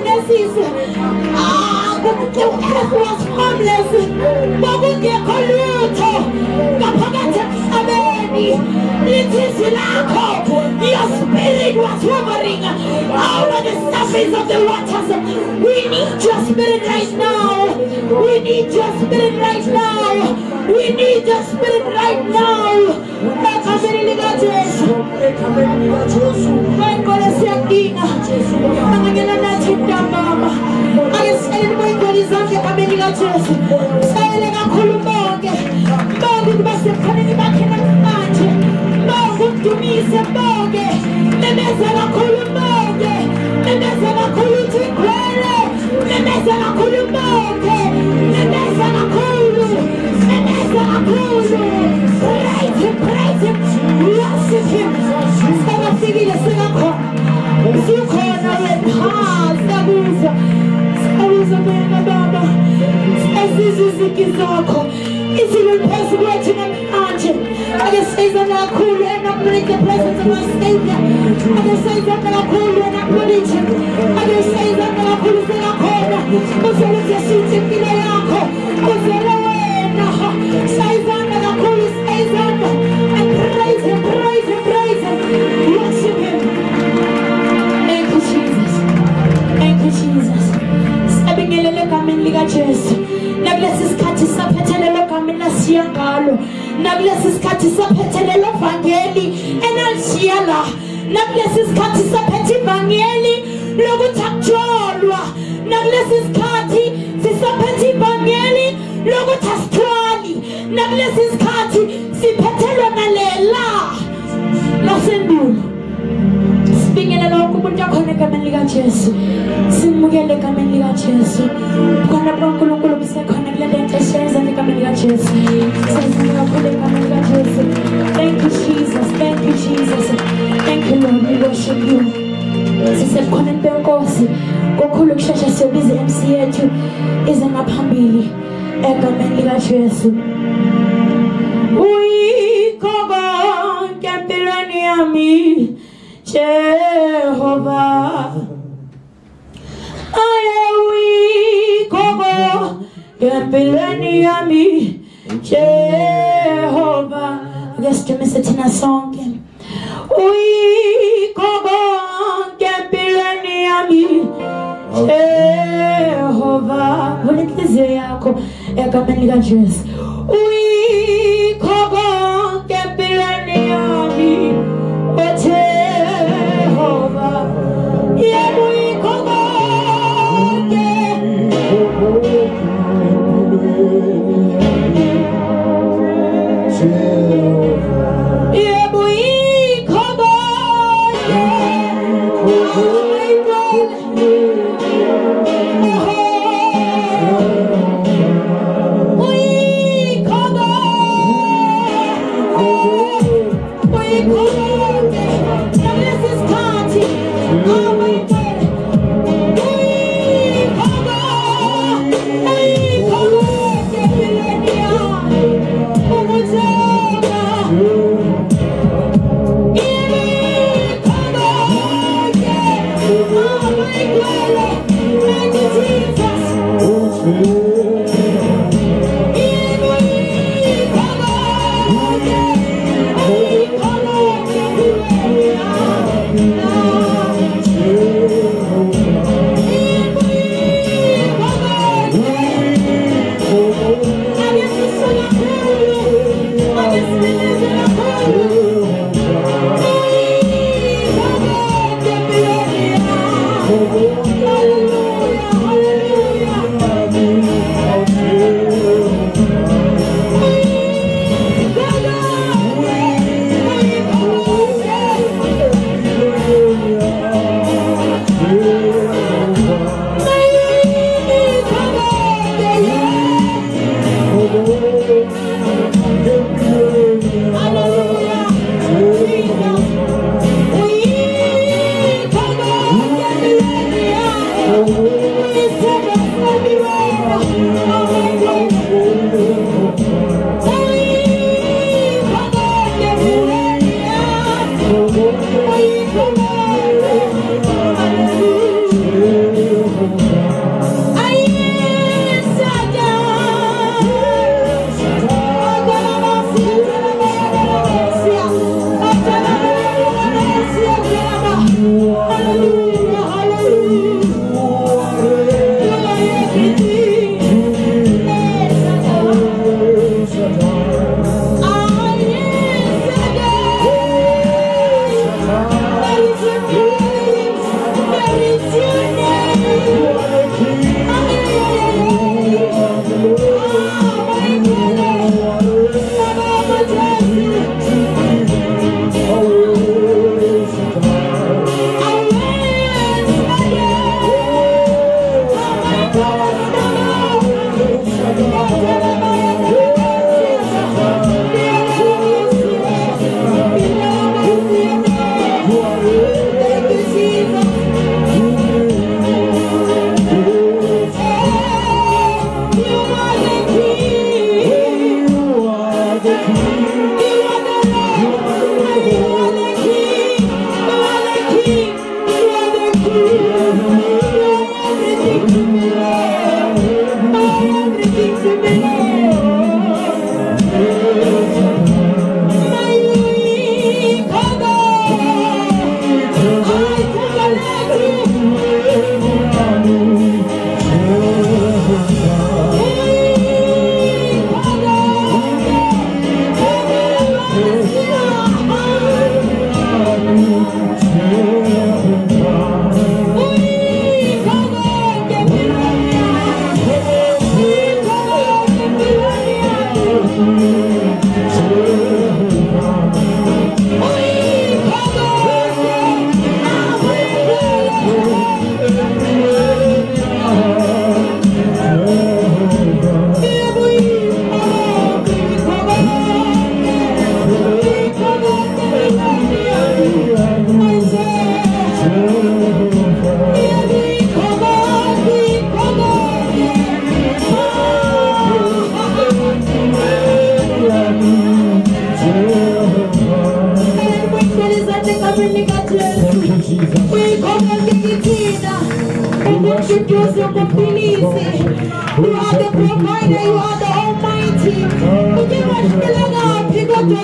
illnesses. Ah, was but we get polluted emhlabeni. Lithi izwi lakho, your spirit was hovering over the surface of the waters. We need your spirit right now. We need your spirit right now. We need your spirit right now. Bayinkola siyadinga. Angangena nathi ntambama. Ake sicele bayinkola izandla egameni likaJesu. Sayele kakhulu bonke. Bonke ngidumisa bonke memezela kakhulu bonke memezela kakhulu uthigwele memezela kakhulu bonke memezela kakhulu memezela kakhulu praise him praise him worship him. Sekafikile sekakhona usukhona wena sekuzwa sekuzwa mina baba. Esiziziki zakho izilo phezu kwethu namhlanje I just say that I'll call you and I believe the presence of my Savior. I just say that I'll call you and I'll believe you. I just say that I'll call you and I'll call you. But so let's just see, Nakulesi sikhathi saphethelelo evangeli enalishiya la. Nakulesi sikhathi saphethe ivangeli lokuthi akujolwa. Nakulesi sikhathi sisaphethe ivangeli lokuthi asithwali. Nakulesi sikhathi siphethelwa nalela lasendulo. sibingelela wonke umuntu akhona egameni likajesu simukele egameni likajesu khona bonkulunkulu busekhona kule lento esiyenzela egameni likajesu siyazima kakhulu egameni thank you jesus. Thank you jesus. Thank you lord. We worship you. Ize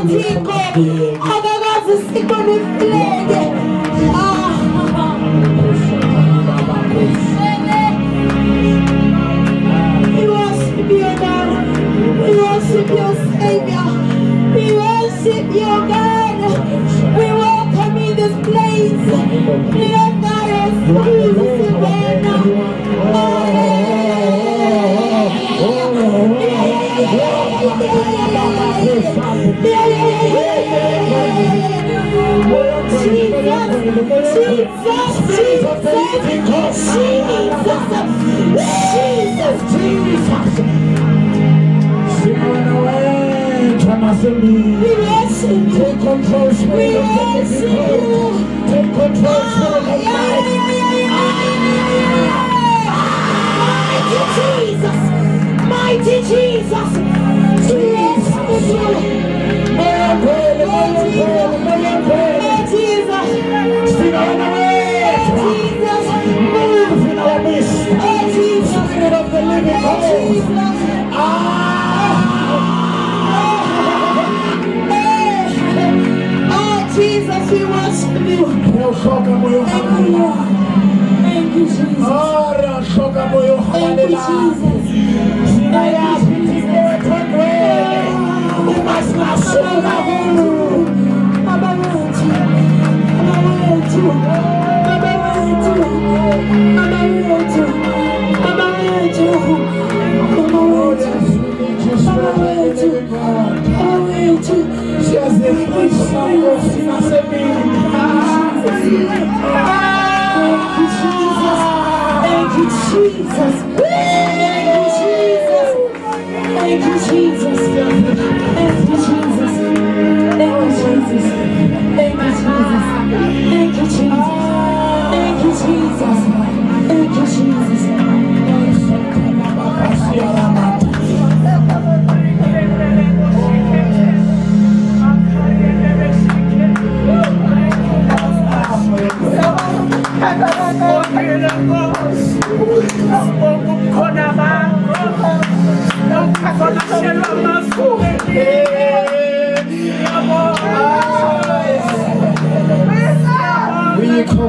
你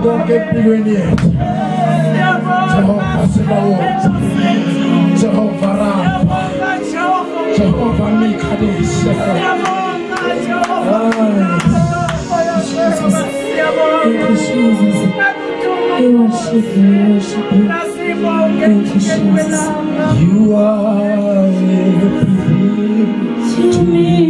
gonna get bigger in the end. Jehovah Jehovah Jehovah you, are everything to me.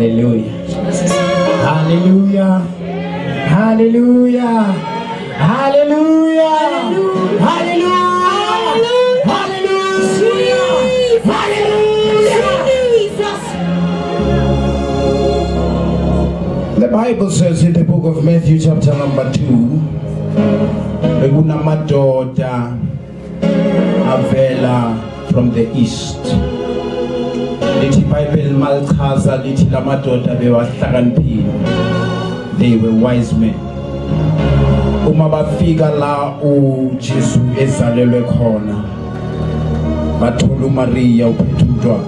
Hallelujah. Hallelujah. Hallelujah. Hallelujah. haleluya The Bible says in the book of Matthew chapter number 2 bekunamadoda avela from the east iBhayibheli malichaza lithi lamadoda bewahlakaniphile. They were wise men. Uma bafika la uJesu ezalelwe khona bathola uMaria uphethe umntwana.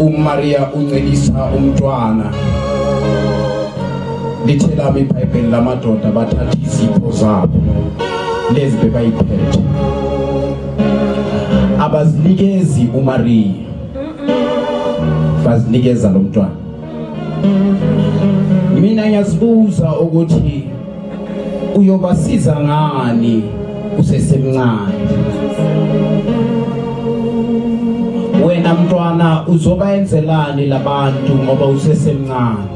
uMaria uncelisa umntwana. Lithe lami iBhayibheli lamadoda bathatha izipho zabo lezi bebayiphethe. Abazinikezi uMaria bazinikeza lo mntwana. Mina ngiyazibuza ukuthi uyobasiza ngani usesemncane? Wena mntwana uzobayenzelani labantu ngoba usesemncane?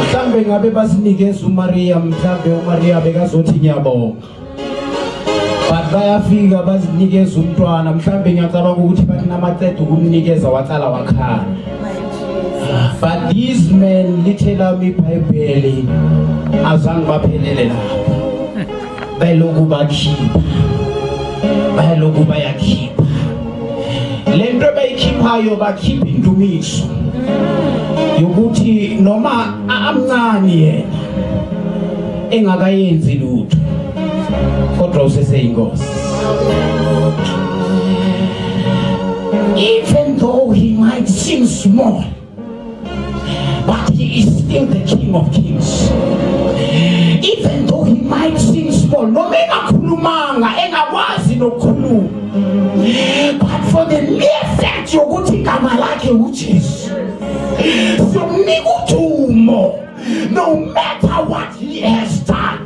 Mhlambe ngabe basinikeza uMaria mhlambe uMaria bekazothi ngiyabonga. Bayafika bazinikeza umntwana. Mhlambe ngiyacabanga ukuthi bathi namacede ukumnikeza wacala wakhala but these men lithela iBhayibheli azange baphelele lapho. Bayilokhu bakhipha. Bayilokhu bayakhipha. Lento bayikhiphayo bakhipha indumiso. Yokuthi noma amncane yena engakayenzi lutho kodwa useseyinkosi even though he might seem small but he is still the king of kings. Even though he might seem small noma engakhulumanga engakwazi nokukhuluma but for the mere fact yokuthi igama lakhe ujesu siyomnika udumo no matter what he has done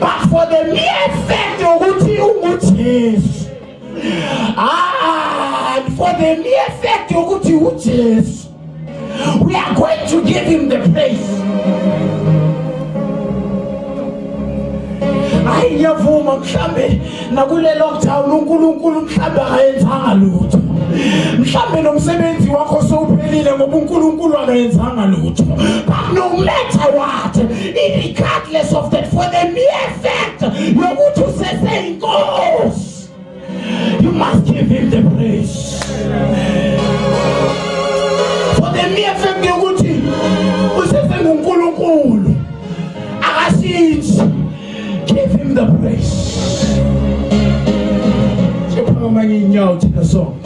but for the mere fact yokuthi ungujesu. Ah for the mere fact yokuthi ujesu. We are going to give him the praise. Hayi ngiyavuma mhlambe nakule lockdown uNkulunkulu mhlambe akayenzanga lutho mhlambe nomsebenzi wakho sowuphelile ngoba uNkulunkulu akayenzanga lutho. But no matter what regardless of that for the mere fact yokuthi useseyinkosi you must give him the praise. For the mere fact yokuthi usesengunkulunkulu akasithi give him the praise. Siphakama ngeenyawo thina sonke.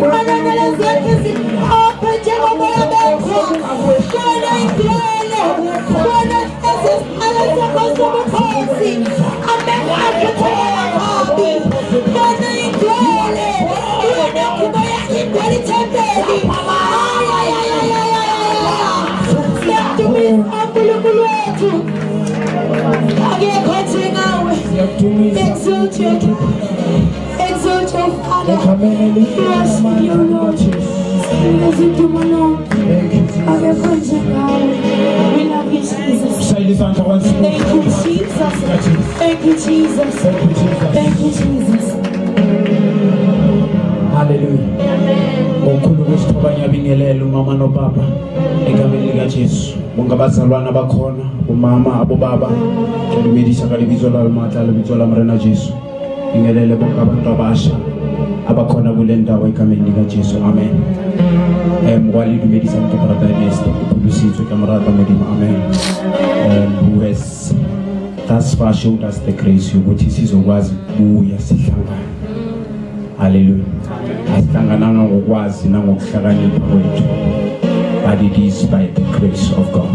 Maneno zetu presence of Father. Yes, dear Lord. Listen to my Lord. I reverence you, God. We love you, Jesus. Thank you, Jesus. Thank you, Jesus. Thank you, Jesus. Thank you, Jesus. Hallelujah. ngokhulu kusithobanya bingelelo umama nobaba egameni likajesu bonke abazalwana bakhona umama abobaba ndilibelisa ka lebitso la maatla lebitso la morena jesu bingelele bonke abantu abasha abakhona kule ndawo egameni likajesu. Amen. Um wa le dumedisa ke brother ernest o pholositswe modimo amen. Um who has thus far showed us the grace yokuthi sizokwazi kuya sihlangane. Haleluya asihlangananga ngokwazi nangokuhlakanipha kwethu but it is by the grace of god.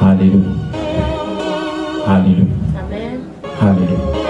Haleluya haleluya haleluya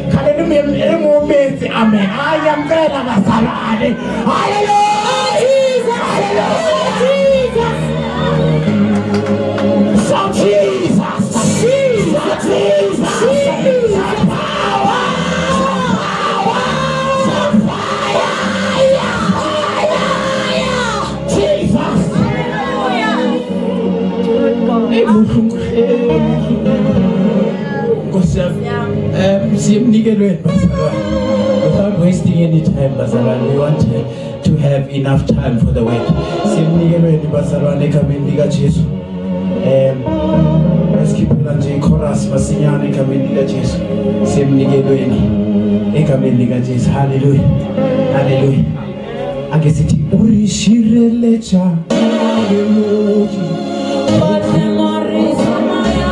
Nimi amen. Hallelujah. Jesus. Hallelujah. Jesus yourself. Yeah. Um, without wasting any time, Bazalwane, we want uh, to have enough time for the work. Simnikelweni Bazalwane egameni likaJesu. Um, esikhiphela nje ichorus masinyane egameni likaJesu. Simnikelweni egameni likaJesu. Hallelujah. Hallelujah. Ake sithi urishirelecha the Kwa temori samaya.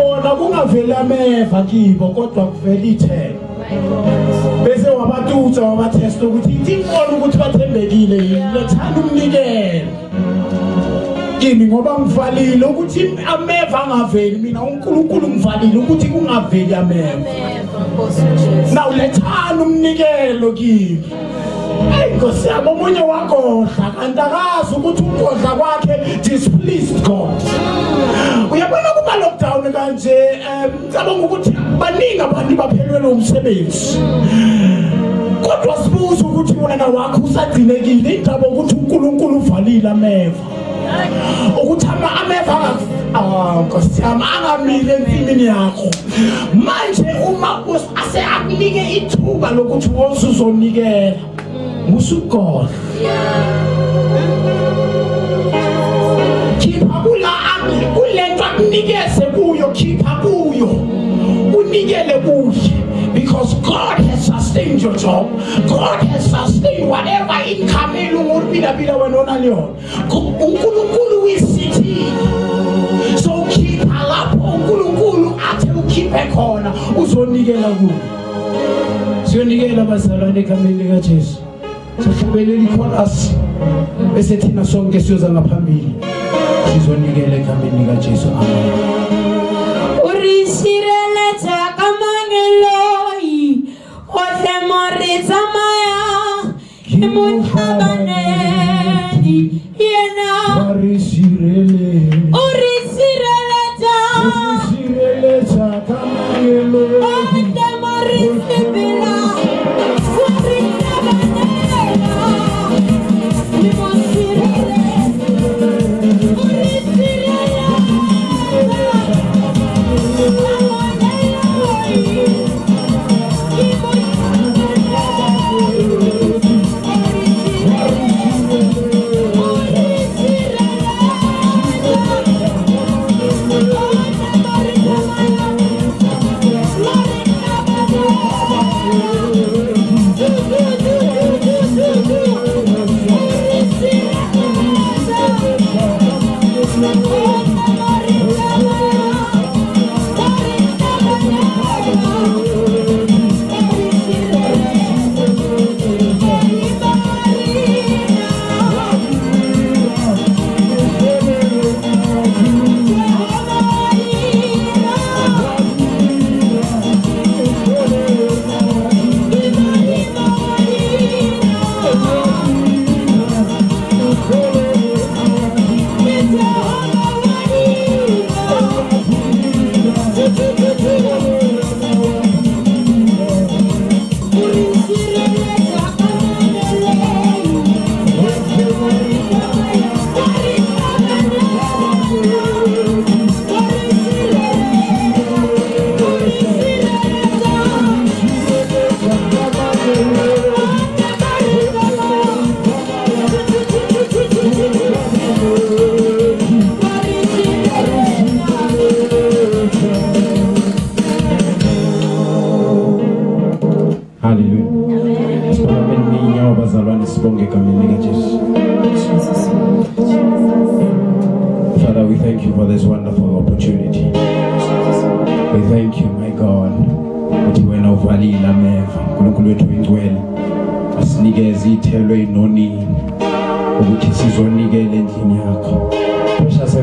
bona kungaveli ameva kibo kodwa kuvela ithelo bese wabatutsa wabathesta ukuthi ngibona ukuthi bathembekile yini? Lethanda umnikelo. Kimi ngoba ngivalile ukuthi ameva angaveli mina uNkulunkulu ngivalile ukuthi kungaveli ameva. Nawulethana umnikelo kimi. Hey Nkosi yami omunye wagodla kanti akazi ukuthi ugodla kwakhe displeased God. Uyabona kuba lockdown kanje em ngicabanga ukuthi baningi abantu baphelelwe umsebenzi. Kodwa sibuza ukuthi wena wakho usagcinekile indaba ukuthi uNkulunkulu uvalile ameva. ukuthi ama ameva ah Nkosi yami angamile empimini yakho manje uma ase akunike ithuba lokuthi wonke uzonikela musugodla khipha kula kulento akunikeze sustained your job God has sustained whatever income elunguribila bila wena onaliyona uNkulunkulu uyisithile so khipha lapho uNkulunkulu athi ukhiphe khona uzonikela kuyo siyonikela bazalwane egameni lika Jesu sihlabelele ichorus bese thina sonke siyoza ngaphambili sizonikela egameni lika Jesu amen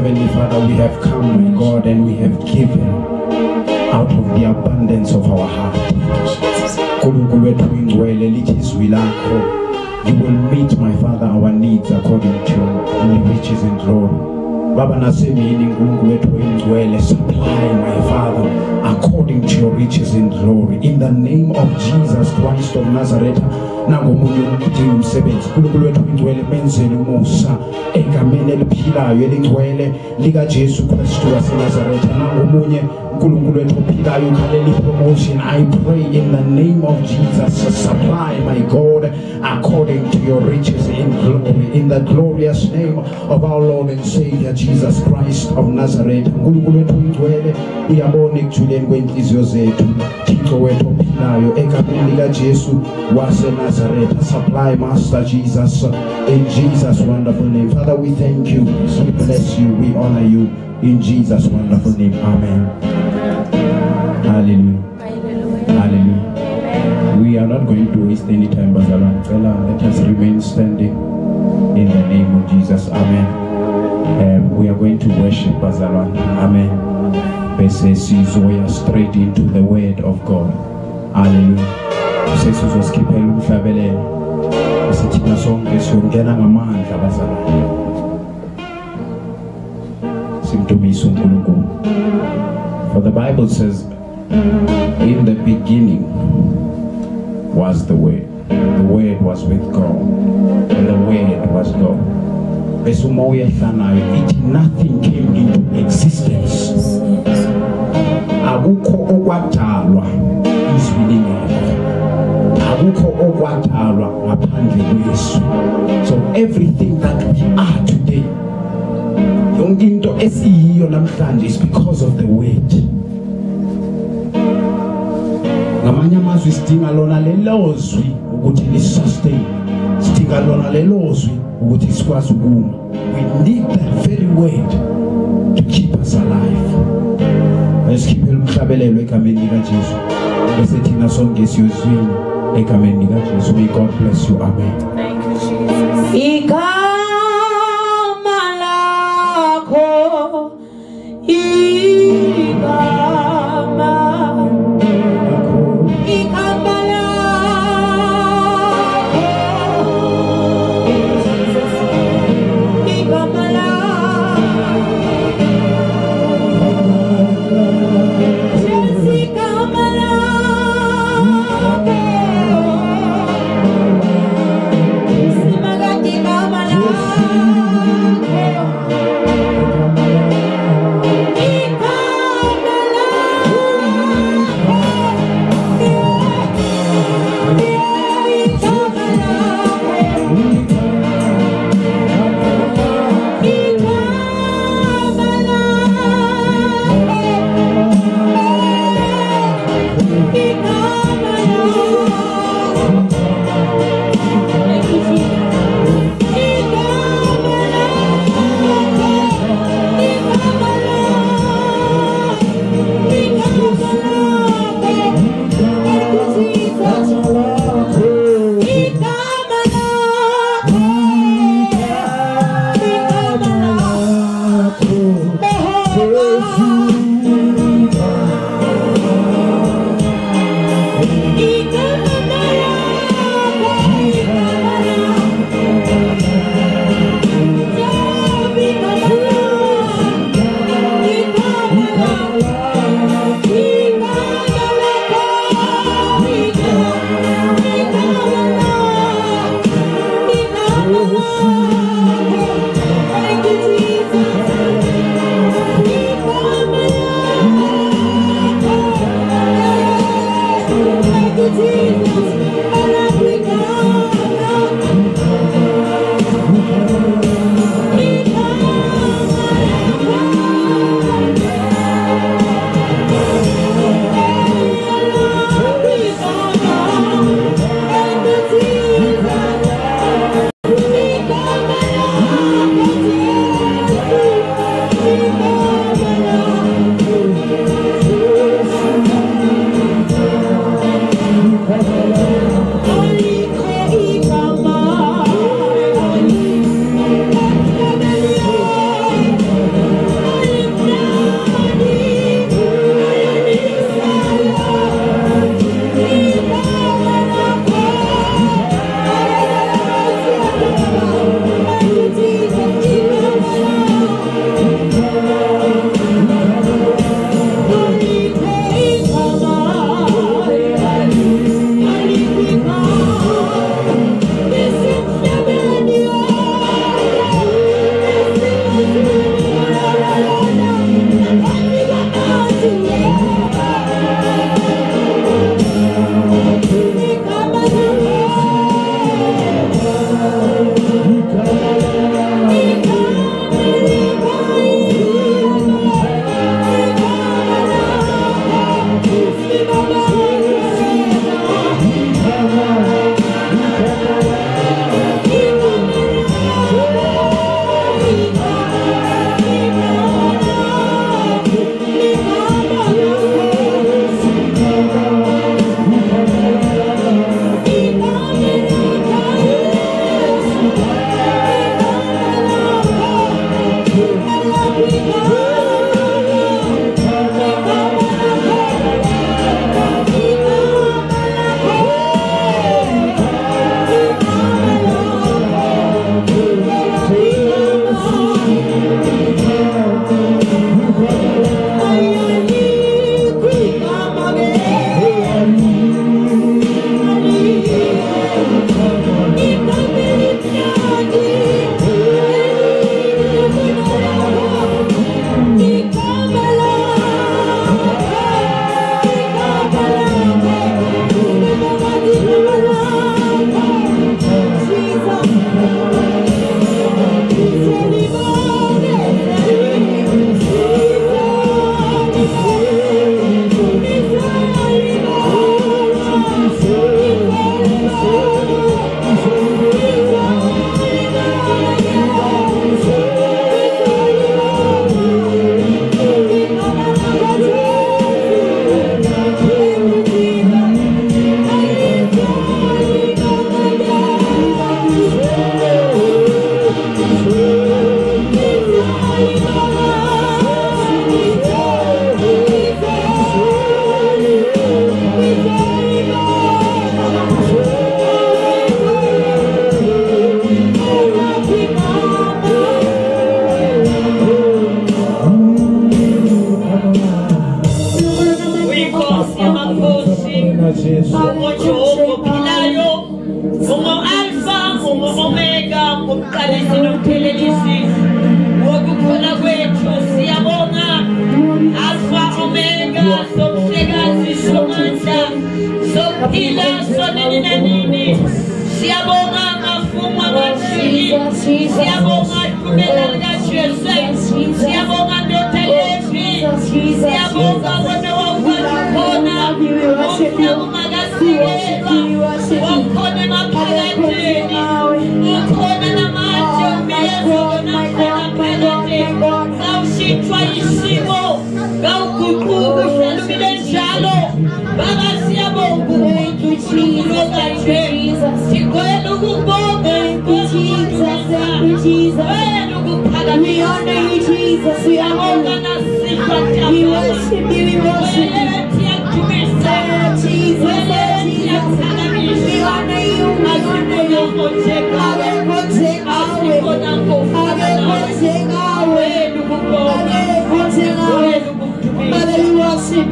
heavenly father we have come my God and we have given out of the abundance of our heart. You will meet my father our needs according to your riches in glory. Baba supply my father according to your riches in glory. In the name of jesus christ of nazareth nangomunye umdingi umsebenzi nkulunkulu wethu oyingcwele menzele umusa egameni eliphilayo elingcwele likajesu kristu wasenazaretha. Nangomunye i-promotion i pray in the name of jesus supply my god according to your riches in glory. In the glorious name of our lord and savior jesus christ of nazareth. Unkulunkulu wethu oyingcwele uyabona ekujuleni kwenhliziyo zethu. Thixo wethu ophilayo egameni likajesu wasenazaretha supply master jesus in jesus wonderful name. Father we thank you. We bless you. We honor you. In jesus wonderful name. Amen hallelujah Hallelujah. We are not going to waste any time, Bazalwane. Cela, Let us remain standing in the name of Jesus. Amen. Um, we are going to worship Bazalwane. Amen. Bese sizoya straight into the word of God. Hallelujah. Sesizosikhipela umhlabelelo. Bese thina sonke siyongena ngamandla bazalwane. Simdumise uNkulunkulu. For the Bible says in the beginning was the Word. The Word was with God. And the Word was God. Ithi nothing came into existence. Akukho okwadalwa izwi lingekho. Akukho okwadalwa ngaphandle kwesu. So everything that we are today yonke into esiyiyo namhlanje is because of the word. Ngamanye amazwi sidinga lona lelo zwi ukuthi lisustain. Sidinga lona lelo zwi ukuthi sikwazi ukuma. We need that very word to keep us alive. Esikhiphela umhlabelelo egameni likajesu. Bese thina sonke siyozwini egameni likajesu. May god bless you. Amen. Thank you, Jesus.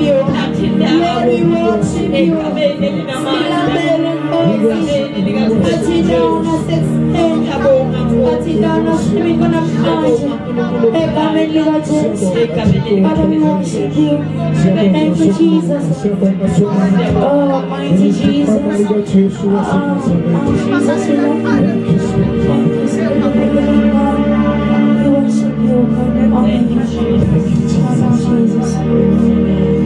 you. You you you. Thank you, Jesus. Oh, Jesus. Oh, Jesus, you. You. Jesus. Jesus.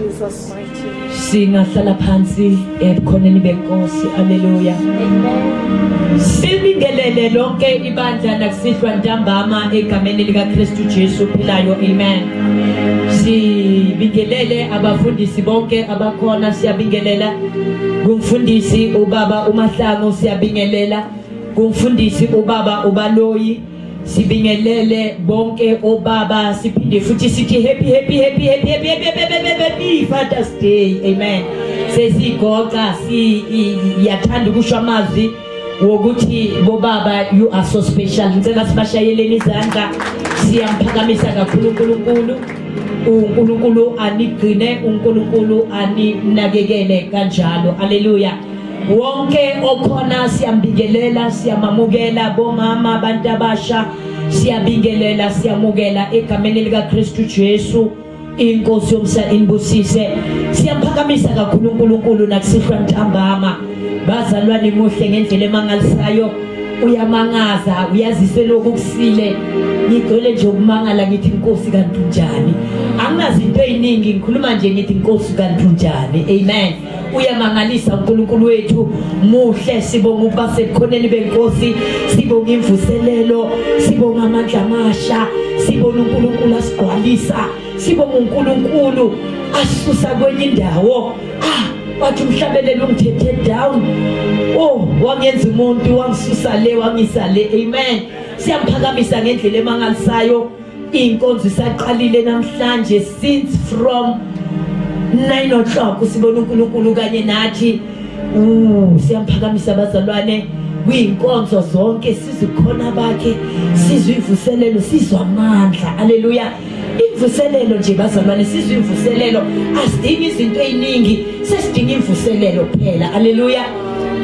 Jesus' mighty name. singahlala phansi ebukhoneni benkosi. Aleluya sibingelele lonke ibandla nakusihlwa ntambama egameni likakristu jesu ophilayo amen. Sibingelele abafundisi bonke abakhona. Siyabingelela kumfundisi ubaba umahlangu siyabingelela kumfundisi ubaba ubaloyi. sibingelele bonke obaba siphinde futhi sithi happy happy happy happy happy happy happy Father's Day amen sesigoqa si yathanda ukusho amazwi wokuthi bobaba you are so special ngicela sibashayeleni izandla siyamphakamisa kakhulu uNkulunkulu uNkulunkulu anigcine uNkulunkulu aninakekele kanjalo haleluya wonke okhona siyambingelela siyamamukela. Bomama abantu abasha siyabingelela siyamukela. Egameni likaKristu Jesu inkosi yomsa inibusise. Siyaphakamisa kakhulu uNkulunkulu nakusihlwa ntambama bazalwane muhle ngendlela emangalisayo. Uyamangaza uyazise lokhu kusile ngigcwele nje ukumangala ngithi inkosi kanti unjani anginazi into eziningi ngikhuluma nje ngithi inkosi kanti unjani amen. Uyamangalisa uNkulunkulu wethu. Muhle sibonga ukuba sebukhoneni benkosi. Sibonga imvuselelo. Sibonga amandla amasha. Sibona uNkulunkulu asigcwalisa. Sibonga uNkulunkulu asisusa kwenye indawo. ah wathi umhlabelelo ungithethe down. Oh wangenza umuntu wangisusa le wangisa le. Amen. Siyaphakamisa ngendlela emangalisayo. Inkonzo isaqalile namhlanje since from 9 o'clock sibona uNkulunkulu kanye nathi uh siyaphakamisa abazalwane. Kuyinkonzo zonke sizikhona bakhe sizwe ivuselelo sizwa amandla. Haleluya imvuselelo nje bazalwane sizwe imvuselelo asidingi izinto eziningi sesidinga imvuselelo kuphela haleluya.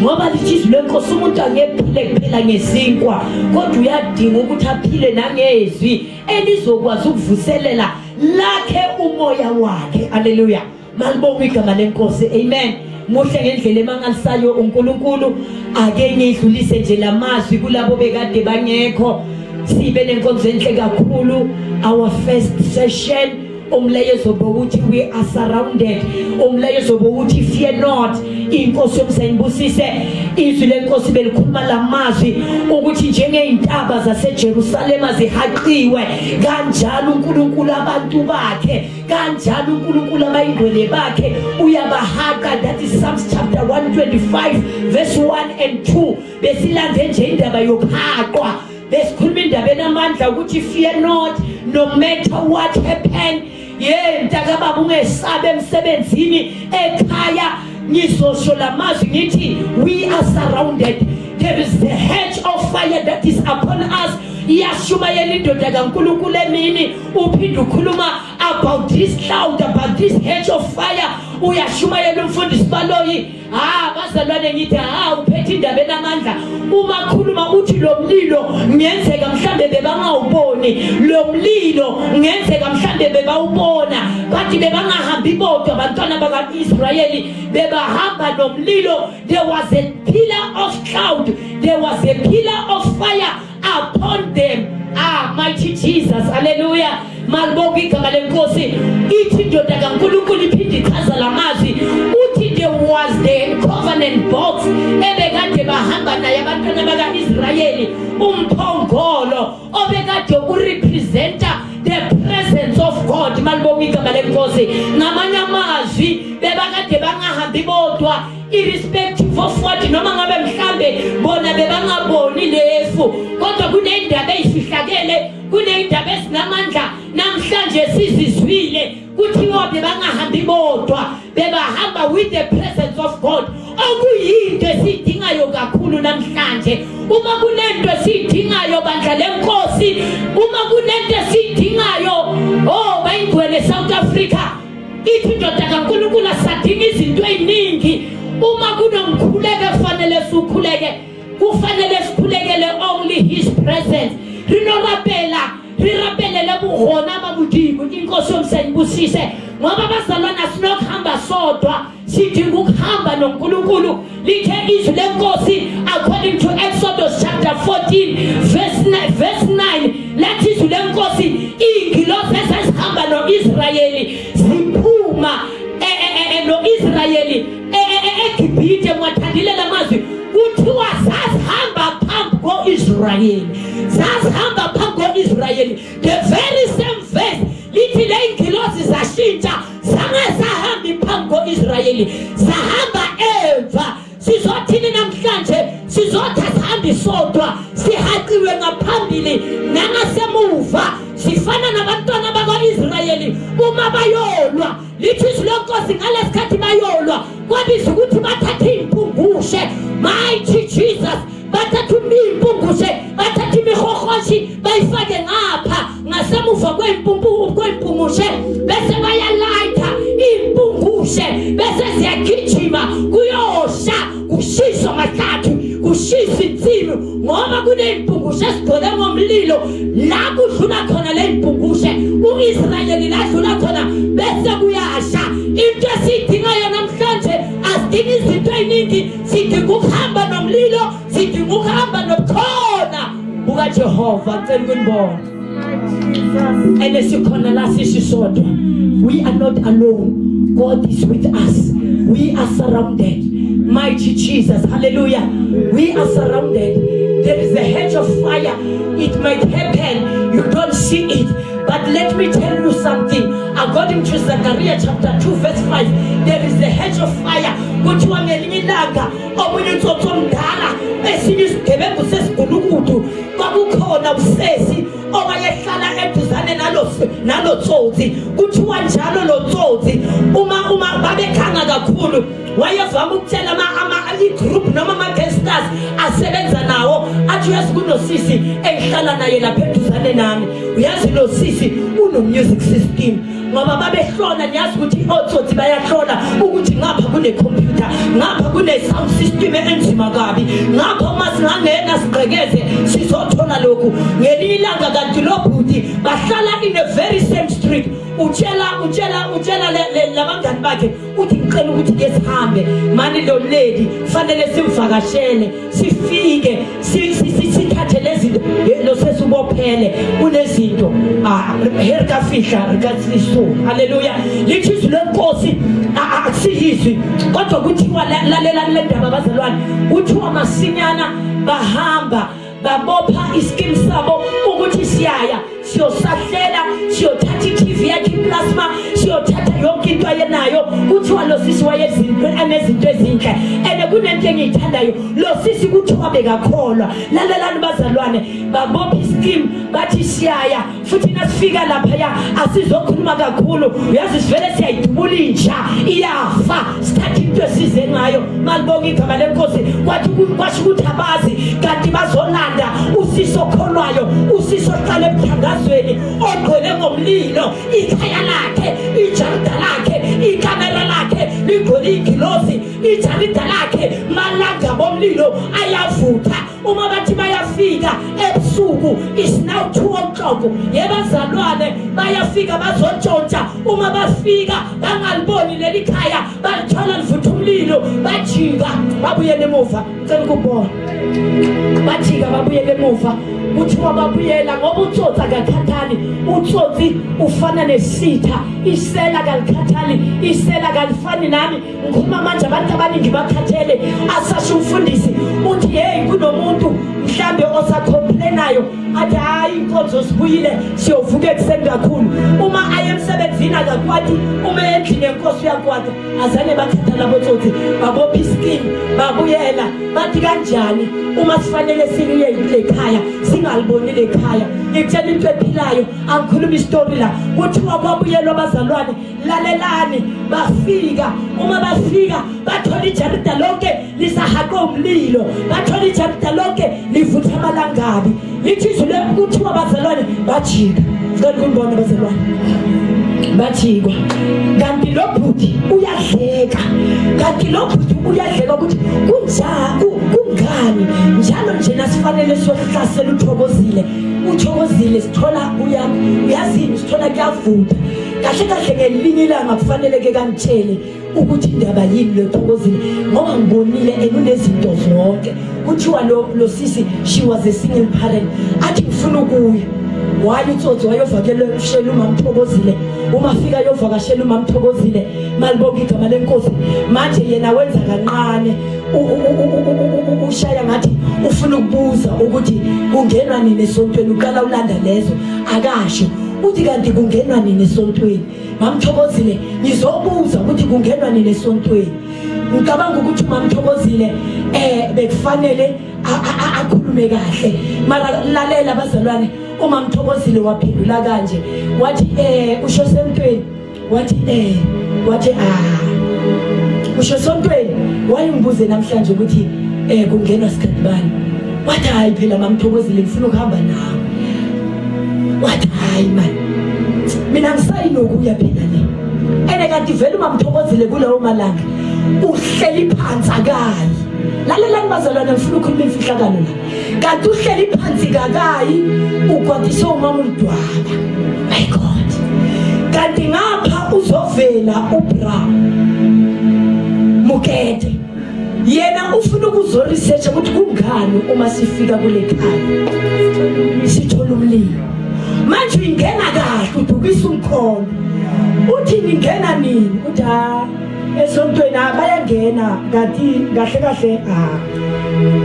Ngoba lithi izwi lenkosi umuntu angephile kuphela ngesinkwa kodwa uyadinga ukuthi aphile nangezwi elizokwazi ukuvuselela lakhe umoya wakhe. Haleluya. Malibonga igama lenkosi. Amen. Muhle ngendlela emangalisayo uNkulunkulu. Ake ngidlulise nje lamazwi kulabo bekade bangekho. Sibe nenkonzo enhle kakhulu. Our first session umlayezo bokuthi we are surrounded. Umlayezo bokuthi fear not. Inkosi yomsayinibusise izwi lenkosi belikhuluma lamazwi ukuthi njengeintaba zaseJerusalema zihaqiwe kanjalo uNkulunkulu abantu bakhe kanjalo uNkulunkulu abayingcwele bakhe uyabahaqa. That is Psalms chapter 125 verse 1 and 2 besilande nje indaba yokuhaqwa. Besikhuluma indaba enamandla ukuthi fear not no matter what happen. Ye mntaka baba ungesabe emsebenzini ekhaya ngizosho lamazwi ngithi we are surrounded. There is the hedge of fire that is upon us. Iyashumayela indoda kaNkulunkulu emini uphinde ukhuluma about this cloud about this hedge of fire. Uyashumayela umfundisi baloyi ha bazalwane ngithi ha uphethe indaba enamandla. Uma khuluma uthi lo mlilo ngenzeka mhlambe bebangawuboni. Lo mlilo ngenzeka mhlambe bebawubona. Kanti bebangahambi bodwa abantwana baka-israyeli bebahamba nomlilo there was a pillar of cloud there was a pillar of fire upon them. Ah mighty jesus haleluya malibonke igama lenkosi. Ithi indoda kankulunkulu iphinde ichaza la mazwi uthi there was the covenant box ebekade bahamba naye abantwana baka-israyeli. Umphongolo obekade urepresenta the presence of god malibonke igama lenkosi. Ngamanye amazwi bebakade bangahambi bodwa irrespective of what noma ngabe mhlambe bona bebangaboni lefu. Kodwa kunendaba ezifihlakele kunendaba ezinamandla namhlanje sizizwile. Kuthiwa bebangahambi bodwa bebahamba with the presence of God. Okuyinto esiyidingayo kakhulu namhlanje. Uma kunento esiyidingayo bandla lenkosi uma kunento esiyidingayo oh bayigcwele South Africa. Ithi indoda kaNkulunkulu asadinga izinto eziningi. Uma kunomkhuleko kufanele sikhuleke kufanele sikhulekele only his presence. Rinorapela rirapelele buhona ba modimo inkosi yomsayibusise ngoba bazalwana sinokuhamba sodwa sidinga ukuhamba nonkulunkulu. Lithe izwi lenkosi according to exodus chapter 14 verse 9, verse 9 lathi izwi lenkosi iy'ngilosi ezazihamba no-israyeli ziphuma no-israyeli egibhithe mwathandile la mazwi kuthiwa ko-israyeli zazihamba phambi ko-israyeli. The very same verse lithi le y'ngilosi zashintsha zangesahambi phambi ko-israyeli. Zahamba emva. Sizothini namhlanje sizothi asihambi sodwa. Sihaqiwe ngaphambili nangasemuva. Sifana nabantwana bakwa-israyeli uma bayolwa lithi izwi lenkosi ngalesikhathi bayolwa. Kwabiza ukuthi bathathe iy'mpungushe. Mighty jesus ngasemuva kwey'mpungushe bese bayalayitha iy'mpungushe bese ziyagijima kuyosha kushiswa mathathu kushisa insimu ngoba kuney'mpungushe ezigcwele ngomlilo. La kudlula khona le y'mpungushe u-israyeli ladlula khona bese kuyasha into esiyidingayo namhlanje asidinga izinto ey'ningi sidinga ukuhamba nomlilo sidinga ukuhamba nobukhona bukajehova. Cela ukunibona. And sikhona la sisisodwa we are not alone. God is with us. We are surrounded. Mighty jesus hallelujah. We are surrounded. There is a hedge of fire. It might happen. You don't see it. But let me tell you something. According to zechariah chapter 2 verse 5 there is a hedge of fire. Kuthiwa ngelinye ilanga omunye utsotsi omdala esinye isigebengu sesigulukudu eduzane nalo tsotsi kuthiwa njalo lo tsotsi. Uma uma babekhanga kakhulu wayevama ukutshela i-group noma ama-gangsters asebenza nawo athi uyazi kunosisi engihlala naye lapha eduzane nami. Uyazi lo sisi uno-music system. Ngoba babehlona niyazi ukuthi otsotsi bayahlola ukuthi ngapha kunekhompyutha ngapha kune-sound system enzima kabi. Ngapha uma singangena sigqekeze sizothola lokhu. Ngelinye ilanga kanti lo bhuti bahlala in a very same street. Utshela utshela utshela labangani bakhe uthi ngicela ukuthi ke sihambe. Mani lo lady fanele simvakashele sifike sithathe lezinto lo sesibophele kunezinto. Herikafihla rikasiso haleluya lithi izwi lenkosi akusiyizwi kodwa kuthiwa lalela le ndaba bazalwane kuthiwa masinyana bahamba babopha iskim sabo ukuthi siyaya. Siyosahlela siyothatha i-tv yakhe iplasma siyothatha yonke into ayenayo. Kuthiwa lo sisi wayenezinto ezinhle. And kunento engiyithandayo lo sisi kuthiwa bekakholwa lalelani bazalwane babopha iskim bathi siyaya. Futhi nasifika laphaya asizokhuluma kakhulu. Uyazi sivele siyayidubula inja iyafa. Sithatha into esize ngayo. Malibonga igama lenkosi kwathi kwasho ukuthi abazi. Kanti bazolanda usisi okholwayo usisi ohlala emthangazweni ogcwele ngomlilo. Ikhaya lakhe ijarida lakhe ikamera lakhe ligcwele igilosi ijarida lakhe malanga bomlilo ayavutha uma bathi bayafika ebusuku is now 2 o'clock. Yebazalwane bayafika bazotshontsha uma bafika bangaliboni leli khaya balithola livutha umlilo bajika babuyele emuva ngicela ukubona. Bajika babuyele emuva kuthiwa babuyela ngoba utsotsi akakhathali. Utsotsi ufana nesitha. Isela kalikhathali isela kalifani nami. Ngikhuluma manje abantu abaningi bakhathele. Asasho umfundisi uthi heyi kunomuntu mhlambe osacomplainayo athi hayi inkonzo sibuyile siyovuka ekuseni kakhulu. Uma aye emsebenzini akakwati uma endlini enkosi uyakwata azange bakhathala botsotsi babopha iskin babuyela. Bathi kanjani? Uma sifanele siye kule khaya singaliboni le khaya. Ngikutshela into ephilayo angikhuluma isitori la. Kuthiwa kwabuyelwa abazalwane lalelani bafika. Uma bafika bathola ijarida lonke lisahaqwe umlilo. Bathola ijarida lonke livutha amalangabi lithi izwi le- kuthiwa abazalwane bajika. Cela ukumbona abazalwane bajikwa kanti lo bhuti uyadleka kanti lo bhuti uyadleka ukuthi kunja- ku- kungani? Njalo njena sifanele siyohlasela uthokozile. Uthokozile sithola uya- uyazini? Sithola kuyavutha. Kahle kahle ngelinye ilanga kufanele-ke kangitshele ukuthi indaba yini lothokozile ngoba ngibonile and unezinto zonke. Kuthiwa lo lo sisi she was a single parent. Athi ngifuna ukuya. Waye utsotsi wayovakashela umamthokozile uma fika ayovakashela umamthokozile malibonke igama lenkosi. Manje yena wenza kancane. U- u- u- u- u- u- ushaya ngathi ufuna ukubuza ukuthi kungenwa nini esontweni? Uqala ulanda lezo. Akasho. Uthi kanti kungenwa nini esontweni? Mamthokozile ngizobuza ukuthi kungenwa nini esontweni? Ngicabanga ukuthi umamthokozile eh bekufanele a- a- a- akhulume kahle. Mara lalela abazalwane uma mthokozile waphendula kanje. Wathi eh usho sentweni wathi eh wathi ah. Usho sontweni wayingibuze namhlanje ukuthi eh kungenwa sikhathi bani? Wathi hayi phela mamthokozile ngifuna ukuhamba nawe. Wathi hayi man mina ngisayinokuya phela le. Ene kanti vele umamthokozile kuleyo malanga uhleli phansi akayi lalelani bazalwane ngifuna ukhuluma imfihlakalo la. Kanti uhleli phansi kakayi ukwatise umama ulidwaba my god. Kanti ngapha uzovela ubra mukete. Yena ufuna ukuzoresearcha ukuthi kungani uma sifika kule khaya. Sithola umlilo. Manje uyingena kahle udukisa umkhono uthi ningena nini? Uthi ha esontweni ha bayangena. Kanti kahle kahle ha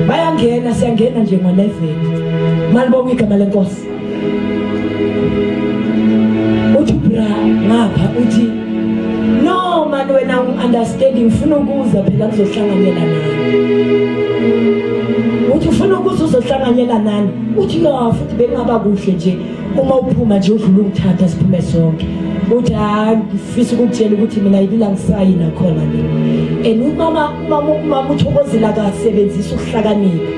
bayangena siyangena nje ngo-11 malibonga igama lenkosi? Uthi bra ngapha uthi no mani wena ungi-understanding ufuna ukuza phela kuzohlanganyela nani? Uthi ufuna ukuze uzohlanganyela nani? Uthi ya futhi bekungaba kuhle nje. Uma uphuma nje udlula ungithatha siphume sonke uthi hayi ngifisa ukukutshela ukuthi mina yibila ngisayina khona mina. And umama umama umama uthokozela akasebenzisa ukuhlakanipha.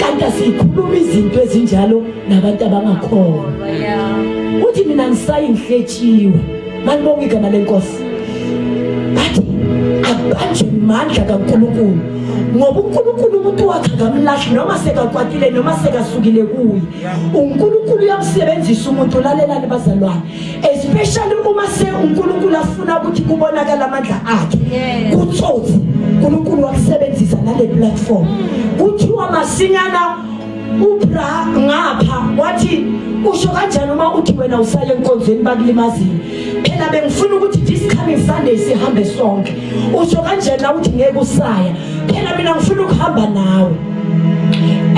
Kanti asiyikhuluma izinto ezinjalo nabantu abangakhona. Uthi mina ngisayi ngihletshiwe. Malibonga igama lenkosi? Bathi abanjwe mandla kaNkuluNkulu ngoba uNkulunkulu umuntu wakhe akamlahli noma sekakwatile noma sekasukile kuye. uNkulunkulu uyamsebenzisa umuntu lalelani bazalwane especially uma se uNkulunkulu afuna ukuthi kubonakala amandla akhe. Kutsotsi uNkulunkulu wakusebenzisa nale platform. Kuthiwa masinyana ubra ngapha wathi usho kanjani uma uthi wena usale enkonzweni bakulimazini phela bengifuna ukuthi this coming sunday sihambe sonke. Usho kanjani na uthi ngeke usaya? Phela mina ngifuna ukuhamba nawe.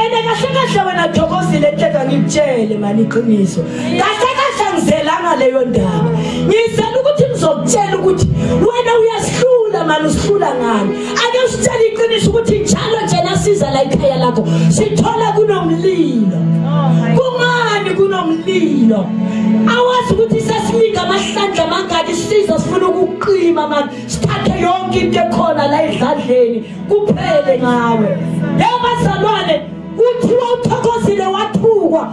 Ene kahle kahle wena thokozile hleka ngikutshele mani iqiniso. Kahle kahle ngizelanga leyo ndaba. Ngizela ukuthi ngizokutshela ukuthi wena uyasihlula mani usihlula ngani? Ake usitshele iqiniso ukuthi njalo nje nasiza la ekhaya lakho sithola kunomlilo. Kungani kunomlilo? Awazi ukuthi sesilinga amahlandla amangaki siza sifuna ukuqima mani. Sithathe yonke into ekhona la edladleni kuphele ngawe. Yebazalwane kuthiwa uthokozile wathula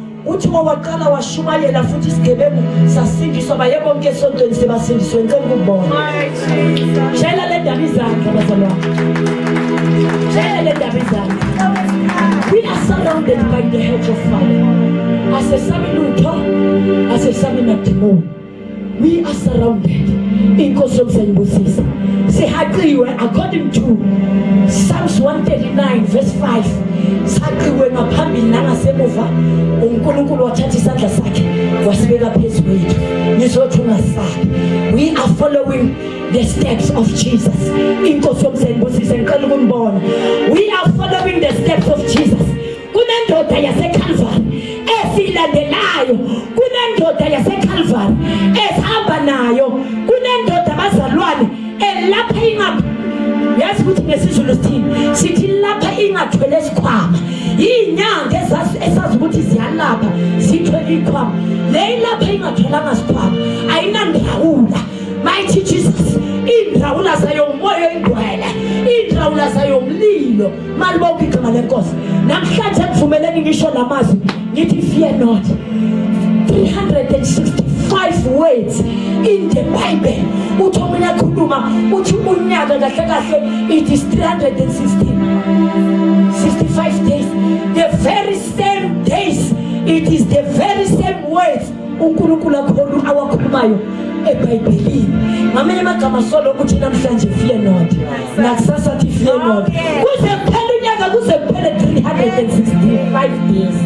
uthi waqala washumayela futhi isigebengu sasindiswa baye bonke esontweni sebasindiswe. Ngicela ukubona shayela le ndaba izandla bazalwane. Shayela le ndaba we are surrounded by the hedge of fire. Asesabi lutho asesabi nadimoni we are surrounded inkosi yomsayibusisa sihaqiwe according to psalms 139 verse 5 saqiwe ngaphambili nangasemuva unkulunkulu wathatha isandla sakhe wasibeka phezu kwethu. Ngizothi we are following the steps of jesus inkosi yomsayibusisa ngicela ukumbona. We are following the steps of jesus esilandelayo kunendoda yaseCalvary esihamba nayo kunendoda bazalwane elapha ingapha. Yazi ukuthi ngesizulu sithini sithi lapha ingathwele isikhwama iyinyanga ezazi esazi ukuthi ziyalapha zithwele ikhwama. Le ilapha ingathwelanga sikhwama ayinandrawula mighty jesus indrawula zayo umoya oyingcwele indrawula zayo umlilo mali bonke igama lenkosi? Namhlanje kuvumeleni ngisho lamazwi ngithi fear not. 365 words in the bible. Uthi omunye akhuluma uthi unyaka kahle kahle it is 316 65 days. The very same days it is the very same words uNkulunkulu akhulu awakhulumayo eBhayibhelini ngamanye amagama solo ukuthi namhlanje fear not. Nakusasa thi fear not. Kuze kuphele unyaka kuze kuphele 365 days.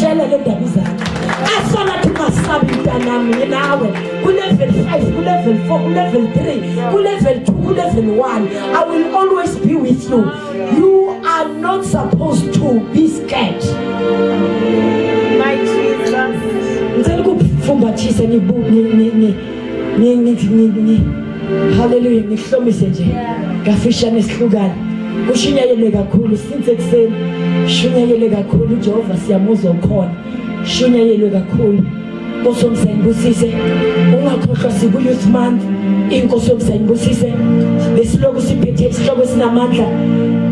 Shela le ndaba izakho asala tungasabi mntanami nawe. Kulevel 5 kulevel 4 kulevel 3 kulevel 2 kulevel 1 i will always be with you. You are not supposed to be scared. My Jesus nifumbathise haleluya ngihlomise nje. Ngafishane sihlukane kushunyayele kakhulu since ekuseni. Shunyayele kakhulu ujehova siyamuzwa ukhona shunyayelwe kakhulu. Inkosi yomsayibusise ungakhohlwa siku-youth month inkosi yomsayibusise besiloku siphethe isihloko esinamandla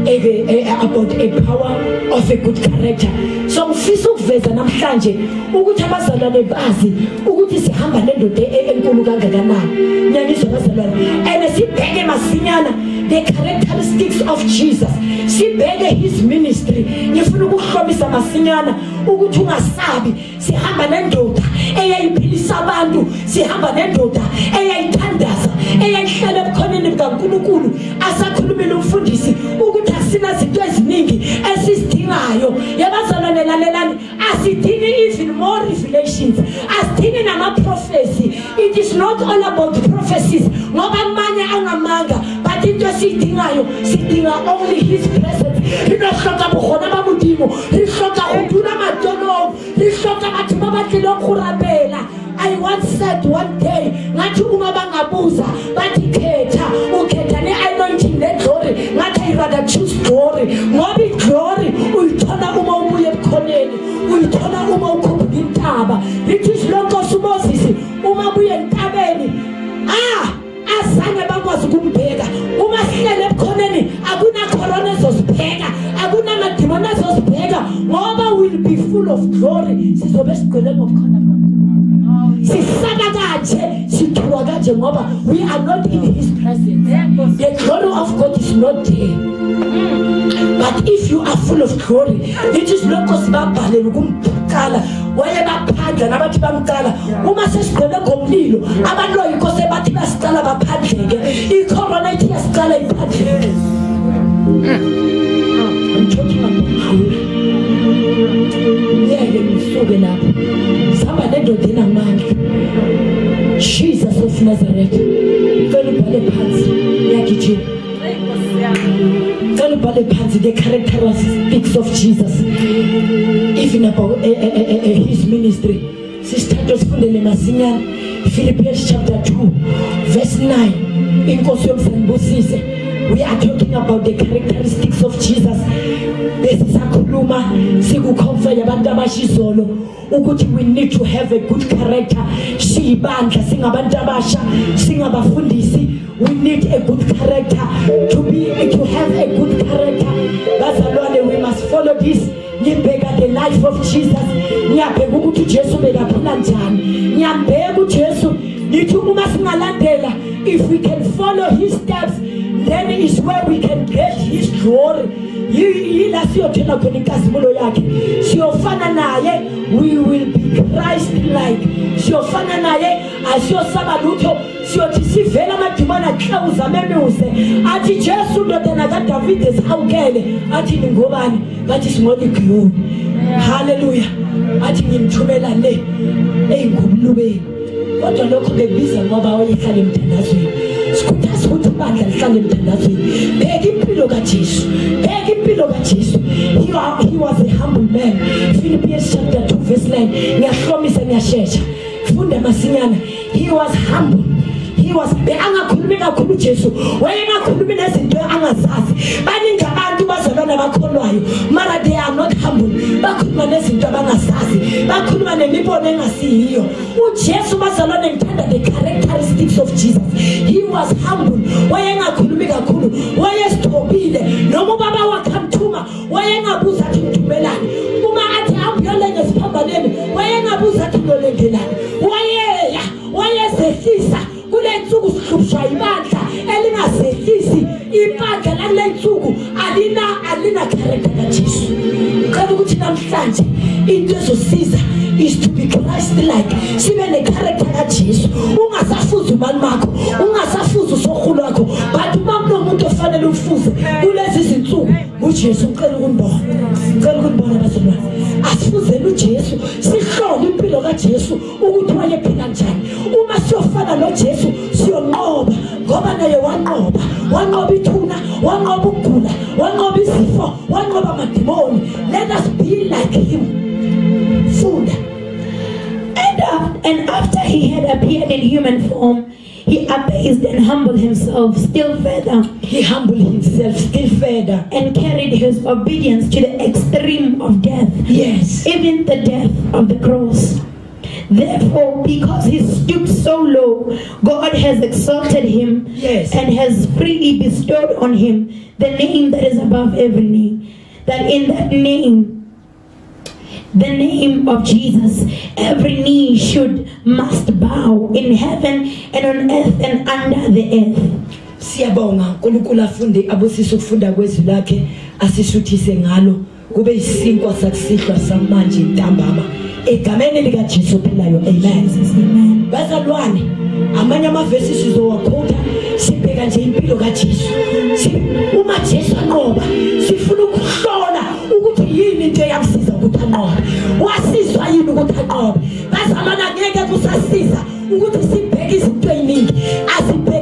e, about a power of a good character. So ngifisa ukuveza namhlanje ukuthi abazalwane bazi ukuthi sihamba nendoda e- enkulu kangakanani. Nyanizwa abazalwane and sibheke masinyana the characteristics of Jesus. Sibheke his ministry. Ngifuna ukuhlomisa masinyana ukuthi ungasabi sihamba nendoda eyayiphilisa abantu sihamba nendoda eyayithandaza eyayihlala ebukhoneni bukaNkulunkulu asakhulumile umfundisi ukuthi asina zinto eziningi esizidingayo yabazalwane lalelani asidingi even more revelations? Asidingi nama prophecy it is not all about prophecies. Ngoba amanye angamanga but into esiyidingayo sidinga only his presence. Re hloka bogona ba modimo re hloka go dula matolong re hloka batho ba ba tlileng go rapela I once said one day ngathi uma bangabuza bathi khetha rather choose glory. Ngoba i-glory uyithola uma ubuya ebukhoneni uyithola uma ukhuphuka intaba. Lithi silonkosi umozisi uma buya entabeni ah azange bakwazi ukumbheka. Uma sihlele ebukhoneni akunakhorona ezosibheka akunamadimoni azosibheka ngoba will be full of glory sizobe sigcwele ngobukhona we are not in his presence. The glory of god is not there. But if you are full of glory lithi silokho sibabhalela ukumbukala waye baphandla nabathi bamcala uma sesigcwele ngomlilo abaloyi inkosi bathi basicala baphandleke. Icorona ithi yasicala iphandleke. I'm talking about glory ngeke ngisuke lapho enamandla jesus of nazareth. Cela ubhale phansi the characteristics of jesus. Even about uh, uh, uh, his ministry. Sisithathe sifundele philippians chapter 2 verse 9 inkosi yomsanibusise we are talking about the characteristics of jesus. Besisakhuluma sikukhomfa yabantu abashizolo ukuthi we need to have a good character. Siyibandla singabantu abasha singabafundisi. We need a good character. To be to have a good character bazalwane we must follow this. Ngibheka the life of jesus. Ngiyabheka ukuthi ujesu bekaphila njani. Ngiyambheka ujesu ngithi uma singalandela if we can follow his steps then is where we can get his glory. Yila siyothola khona inkazimulo yakhe siyofana naye we will be christ like siyofana naye asiyosaba lutho siyothi sivela amadimane ahlawuza amemuze athi jesu ndodana kadavide sihawukele athi ningobani bathi singoliglory haleluya athi ngimthumela le eyingubulubeni kodwa lokho bekubiza ngoba wayehlala emthandazweni. sikhuthaza ukuthi ibandla lihlale emthandazweni bheka impilo kajesu bheka impilo kajesu he, was a humble man. philippians chapter 2 verse 9 ngiyahlomisa ngiyashesha funda masinyana he was humble. He was angakhulumi kakhulu ujesu wayengakhulumi nezinto angazazi baningi abantu bazalwana bakholwayo mara they are not humble. Bakhuluma nezinto abangazazi bakhuluma nemibono engasiyiyo. Ujesu bazalwane ngithanda the characteristics of jesus. He was humble wayengakhulumi kakhulu wayesithobile noma ubaba wakhe amthuma wayengabuza athi ngithumelani uma athi ambuyolenge esiphambaneni wayengabuza athi ngiyolengelani wayeya wayezehlisa nsuku sihlushwa ibandla elingazehlisi. Ibandla lakule nsuku alina alina character kajesu. Ngicela ukuthi namhlanje into ezosiza is to be christ like sibe necharacter kajesu. Ungasafuzi umani makho ungasafuzi usorhulu wakho but uma kunomuntu ofanele umfuze kulezi zinsuku ngujesu ngicela ukunibona wanqoba ithuna wanqoba ukugula wanqoba izifo wanqoba amadimoni let us be like him. Funda. And, uh, and after he had appeared in human form, he abased and humbled himself still further. He humbled himself still further. And carried his obedience to the extreme of death, yes. Even the death of the cross. Because he stooped so low, God has exalted him Yes. and has freely bestowed on him the name that is above every name. That in that name, the name of Jesus, every knee should must bow in heaven and on earth and under the earth. siyabonga uNkulunkulu afunde abusise ukufunda kwezwi lakhe asisuthise ngalo kube isinkwa sakusihlwa samanje ntambama egameni lika Jesu philayo amen. Bazalwane amanye amavesi sizowakhutha sibheka nje impilo kaJesu. Uma Jesu anqoba sifuna ukuhlola ukuthi yini into eyamsiza ukuthi anqobe. Wasizwa yini ukuthi anqobe? Bazalwane angeke kusasiza ukuthi sibheke izinto author and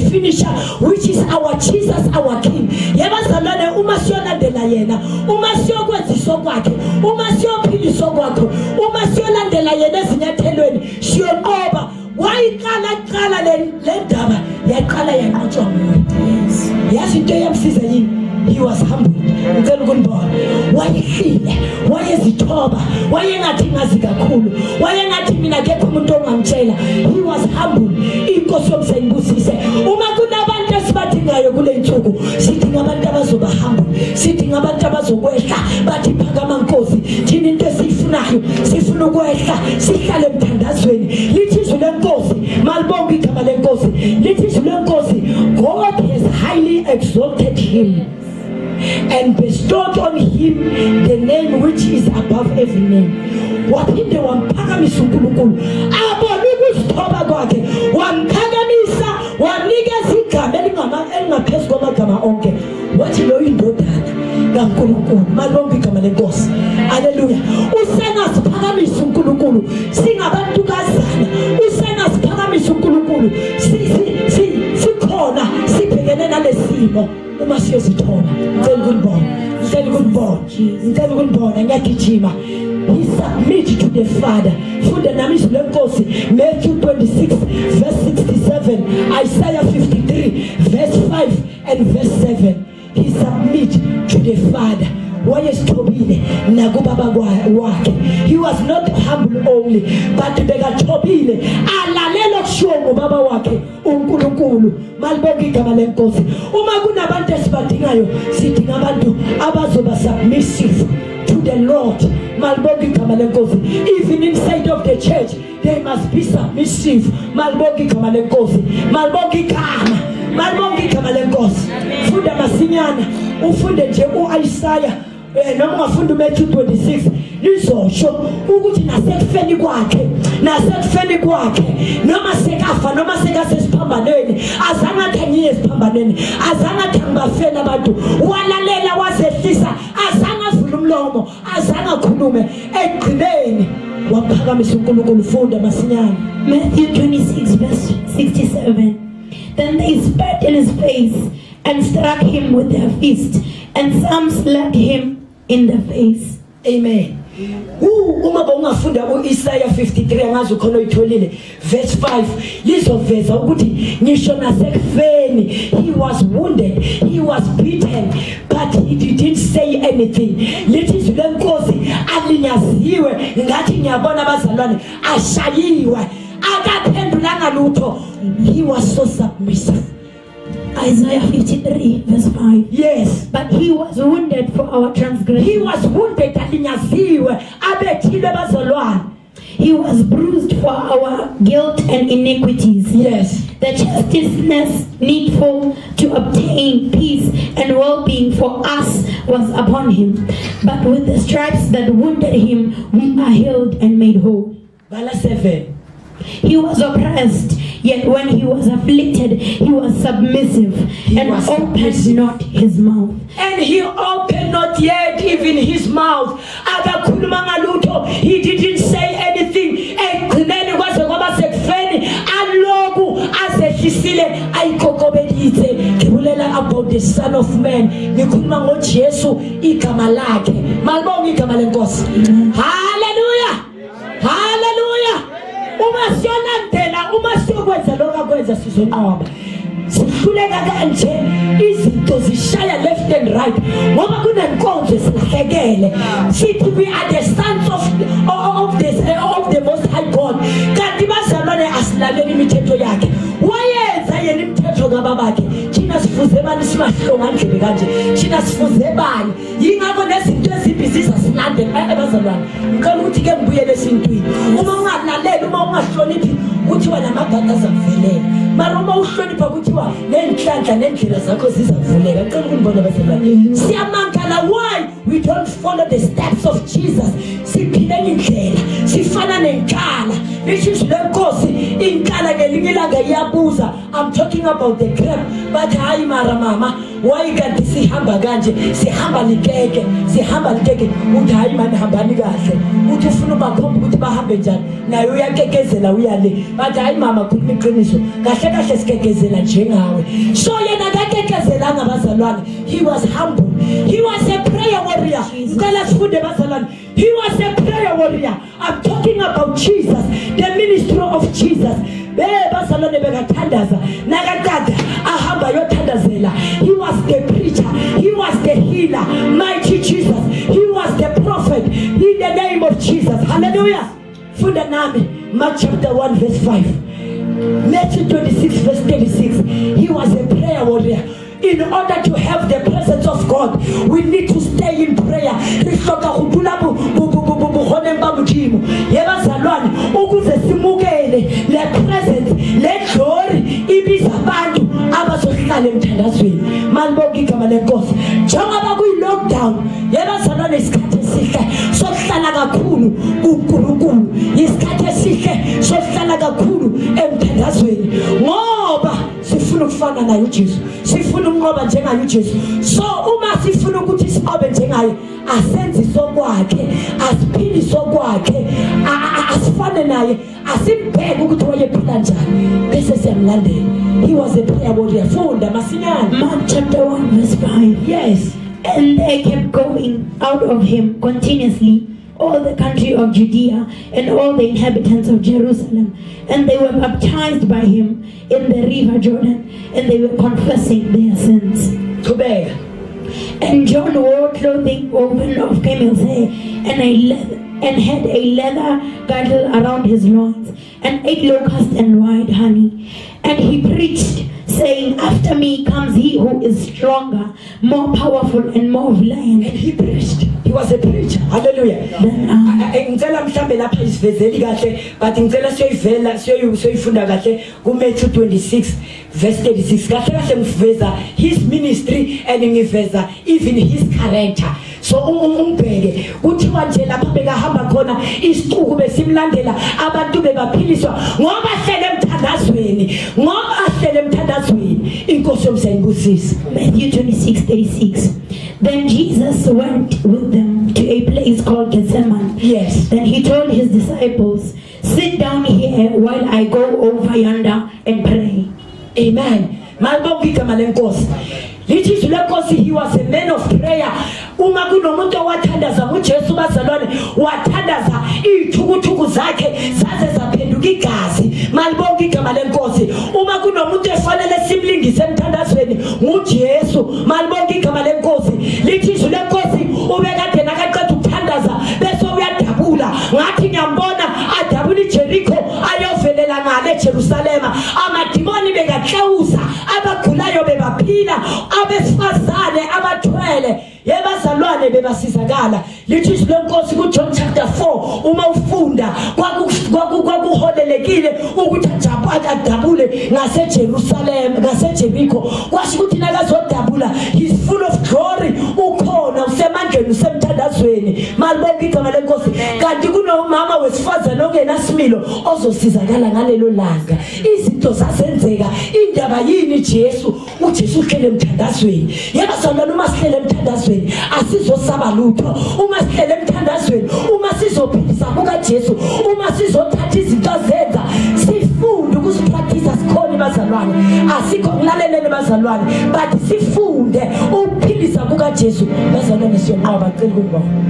finisher which is our Jesus our king. Yebazalwane uma siyolandela yena uma siyokwenziso kwakhe uma siyophiliso kwakhe uma siyolandela yena ezinyathelweni siyonqoba wayiqala qala le le ndaba yaqala yanqotshwa nguye. Yazi into eyamsiza yini he was humble. Ngicela ukunibona. Wayehlile wayezithoba wayengathi ngazi kakhulu wayengathi mina kekho umuntu ongangitshela he was humble. Inkosi yomsayibusise uma kunabantu esibadingayo kule nsuku sidinga abantu abazoba humble. Sidinga abantu abazokwehla. Bathi phakama nkosi thina into esiyifunayo sifuna ukwehla sihlale emthandazweni. Lithi izwi lenkosi malibonke igama lenkosi lithi izwi lenkosi god has highly exalted him. And bestowed on him the name which is above every name. Waphinde wamphakamisa unkulunkulu. Abone ukuzithoba kwakhe. Wamphakamisa wanikeza igama elingaphezu kwamagama onke. Wathi lo yindodana kankulunkulu. Malonke igama lenkosi. Aleluya usengasiphakamisa unkulunkulu. Singabantukazana. Usengasiphakamisa unkulunkulu nalesimo uma siyozithoba ngicela ukunibona ngicela ukunibona ngicela ukunibona ngiyagijima. He submit to the father. Funda nami izwi lenkosi matthew 26 verse 67 isaiah 53 verse 5 and verse 7 he submit to the father. Wayesithobile nakubaba wakhe. He was not humble only but bekathobile alalela kushiwo ngubaba wakhe unkulunkulu malibonke igama lenkosi. Uma kunabantu esibadingayo sidinga abantu abazoba submissive to the lord. Malibonke igama lenkosi. Even inside of the church they must be submissive. Malibonke igama lenkosi. Malibonke igama. Malibonke igama lenkosi. Funda masinyana ufunde nje u-isaya eh noma ungafunda uMatthew 26 lizosho ukuthi nasekufeni kwakhe nasekufeni kwakhe noma sekafa noma sekasesiphambanweni azange athi angiye esiphambanweni azange athi angibafela abantu walalela wazehlisa azange avule umlomo azange akhulume ekugcineni waphakamisa uNkulunkulu funda masinyane Matthew 26, verse 67. Then they spat in his face and struck him with their fist, and some slapped him in the face. amen uma bawungafunda uIsaiah 53 angazi ukhona uyitholile verse 5 lizoveza ukuthi ngisho nasekufeni he was wounded he was beaten but he didn't say anything. Lithi izwi lenkosi alinyaziwe ngathi ngiyabona abazalwane ashayiwe akaphendulanga lutho. He was so submissive. Isaiah 53, verse 5. yes But he was wounded for our transgression. he was wounded alinyaziwe abethilwe bazalwane He was bruised for our guilt and iniquities. yes The chastiseness needful to obtain peace and well-being for us was upon him. But with the stripes that wounded him, we are healed and made whole. bala 7 He was oppressed, yet when he was afflicted, he was submissive and was opened submissive. not his mouth. and he opened not yet even his mouth. He didn't say anything. Ekugcineni kwaze kwaba sekufeni aloku azehlisile ayikokobelithe. Ngibulela about the son of man. Ngikhuluma ngojesu igama lakhe. Malibonga igama lenkosi uma siyolandela uma siyokwenza lokhu akwenza sizonqoba sihluleka kanje izinto zishaya left and right ngoba kunenkonzo esilahlekele sithi we are the sons of, of, the, of the most high god. Kanti bazalwane asilaleli imithetho yakhe. Wayenza yena imithetho kababakhe thina sifuze bani kanje? Thina sifuze bani? Yingakho nezinto ezimbi bazalwane ngicela ukuthi ke ngibuyele esintwini. Uma ungalaleli uma ungahloniphi kuthiwa namagada azakuvelela. Mara uma uhlonipha kuthiwa nenhlanhla nendlela zakho ukunibona bazalwane why we don't follow the steps of jesus. I'm talking about the grab bathi hayi mara mama why kanti sihamba kanje? Sihamba likeke sihamba likeke. Uthi hayi mani hambani kahle. Uthi ufuna ubakhomba ukuthi bahambe njani? Naye uyakekezela uyale bathi hayi mama khuluma iqiniso. Kahle kahle sikekezela njengawe. So yena kakekezelanga he was humble he was a prayer warrior. Cela sifunde bazalwane he was a prayer warrior. I'm talking about jesus the ministry of jesus. Be bazalwane bekathandaza nakatata ahamba yothandazela he was the preacher. He was the healer. Mighty jesus. He was the prophet. In the name of jesus. Hallelujah. Funda nami mark chapter 1 verse 5 Matthew 26 verse 36 he was a prayer warrior in order to have the presence of God we need to stay in prayer. Re hloka go dula bo bo bo bo bo bogoneng ba modimo. Ye bazalwane ukuze simukele le presence le glory ibiza abantu abazohlala emthandazweni. Malibonke igama lenkosi? Njengoba kuyi-lockdown ye bazalwane isikhathi esihle sokuhlala kakhulu kunkulunkulu isikhathi esihle sokuhlala kakhulu emthandazweni. Ngoba sifuna ukufana naye ujesu. Sifuna ukunqoba njengaye ujesu. So uma sifuna ukuthi sinqobe njengaye asenze sokwakhe asiphile sokwakhe asifane naye asimbheke ukuthi wayephila njani. Bese siyamlandela. He was a prayer warrior. Funda masinyane. Mark chapter 1, verse 5. yes. And they kept going out of him continuously, all the country of Judea and all the inhabitants of Jerusalem. And they were baptized by him in the river Jordan, and they were confessing their sins. And John wore clothing woven of camel's hair and a leather, and had a leather girdle around his loins, and ate locusts and wild honey. And he preached, saying, After me comes he who is stronger, more powerful, and more valiant and he preached. He was a preacher. Hallelujah. I. Eh, ngicela mhlambe lapha isivezeli kahle but ngicela siyoyivela siyoyi- siyoyifunda kahle kuMatthew 26 verse 36 kahle kahle ngiveza his ministry and ngiveza even his character so um- um- umbheke kuthiwa nje lapha bekahamba khona isicuku besimlandela abantu bebaphiliswa ngoba hlele emthandazweni ngoba ahlele emthandazweni inkosi yomsayibusisa Matthew 26 36. Then Jesus went with them to a place called Gethsemane. yes Then he told his disciples, Sit down here while I go over yonder and pray. amen malibonke igama lenkosi lithi izwi lenkosi he was a man of prayer uma kunomuntu owathandaza ngujesu bazalwane wathandaza iy'thukuthuku zakhe zaze zaphenduka igazi. Malibonke igama lenkosi. Uma kunomuntu efanele simlingise emthandazweni ngujesu malibonke igama lenkosi. Lithi izwi lenkosi ubekade nakaqeda ukuthandaza bese uyadabula. Ngathi ngiyambona adabula ijerikho ayovelela ngale ejerusalema amadimoni bekaklewusa abagulayo bebaphila abesifazane abathwele yebazalwane bebasizakala. Lithi izwi lenkosi kujohn chapter 4 uma ufunda kwaku- kwaku- kwakuholelekile ukuthi ajabu- adabule ngasejerusalem ngasejerikho. Kwasho ukuthi nakazodabula he's full of glory ukhona usemandleni usemthandazweni. Malibonke igama lenkosi kanti kunomama wesifazane ongenasimilo ozosizakala ngalelo langa. Izinto zasenzeka indaba yini jesu? Ujesu uhlele emthandazweni. Yebazalwane uma sihlele emthandazweni asizosaba lutho. Uma sihlele emthandazweni uma sizophilisa kukajesu uma sizothatha izinto azenza sifunde ukuzipraktisa sikhona bazalwane. Asikho kulaleleni bazalwane but sifunde ukuphilisa kukajesu bazalwane siyonqoba cela ukubona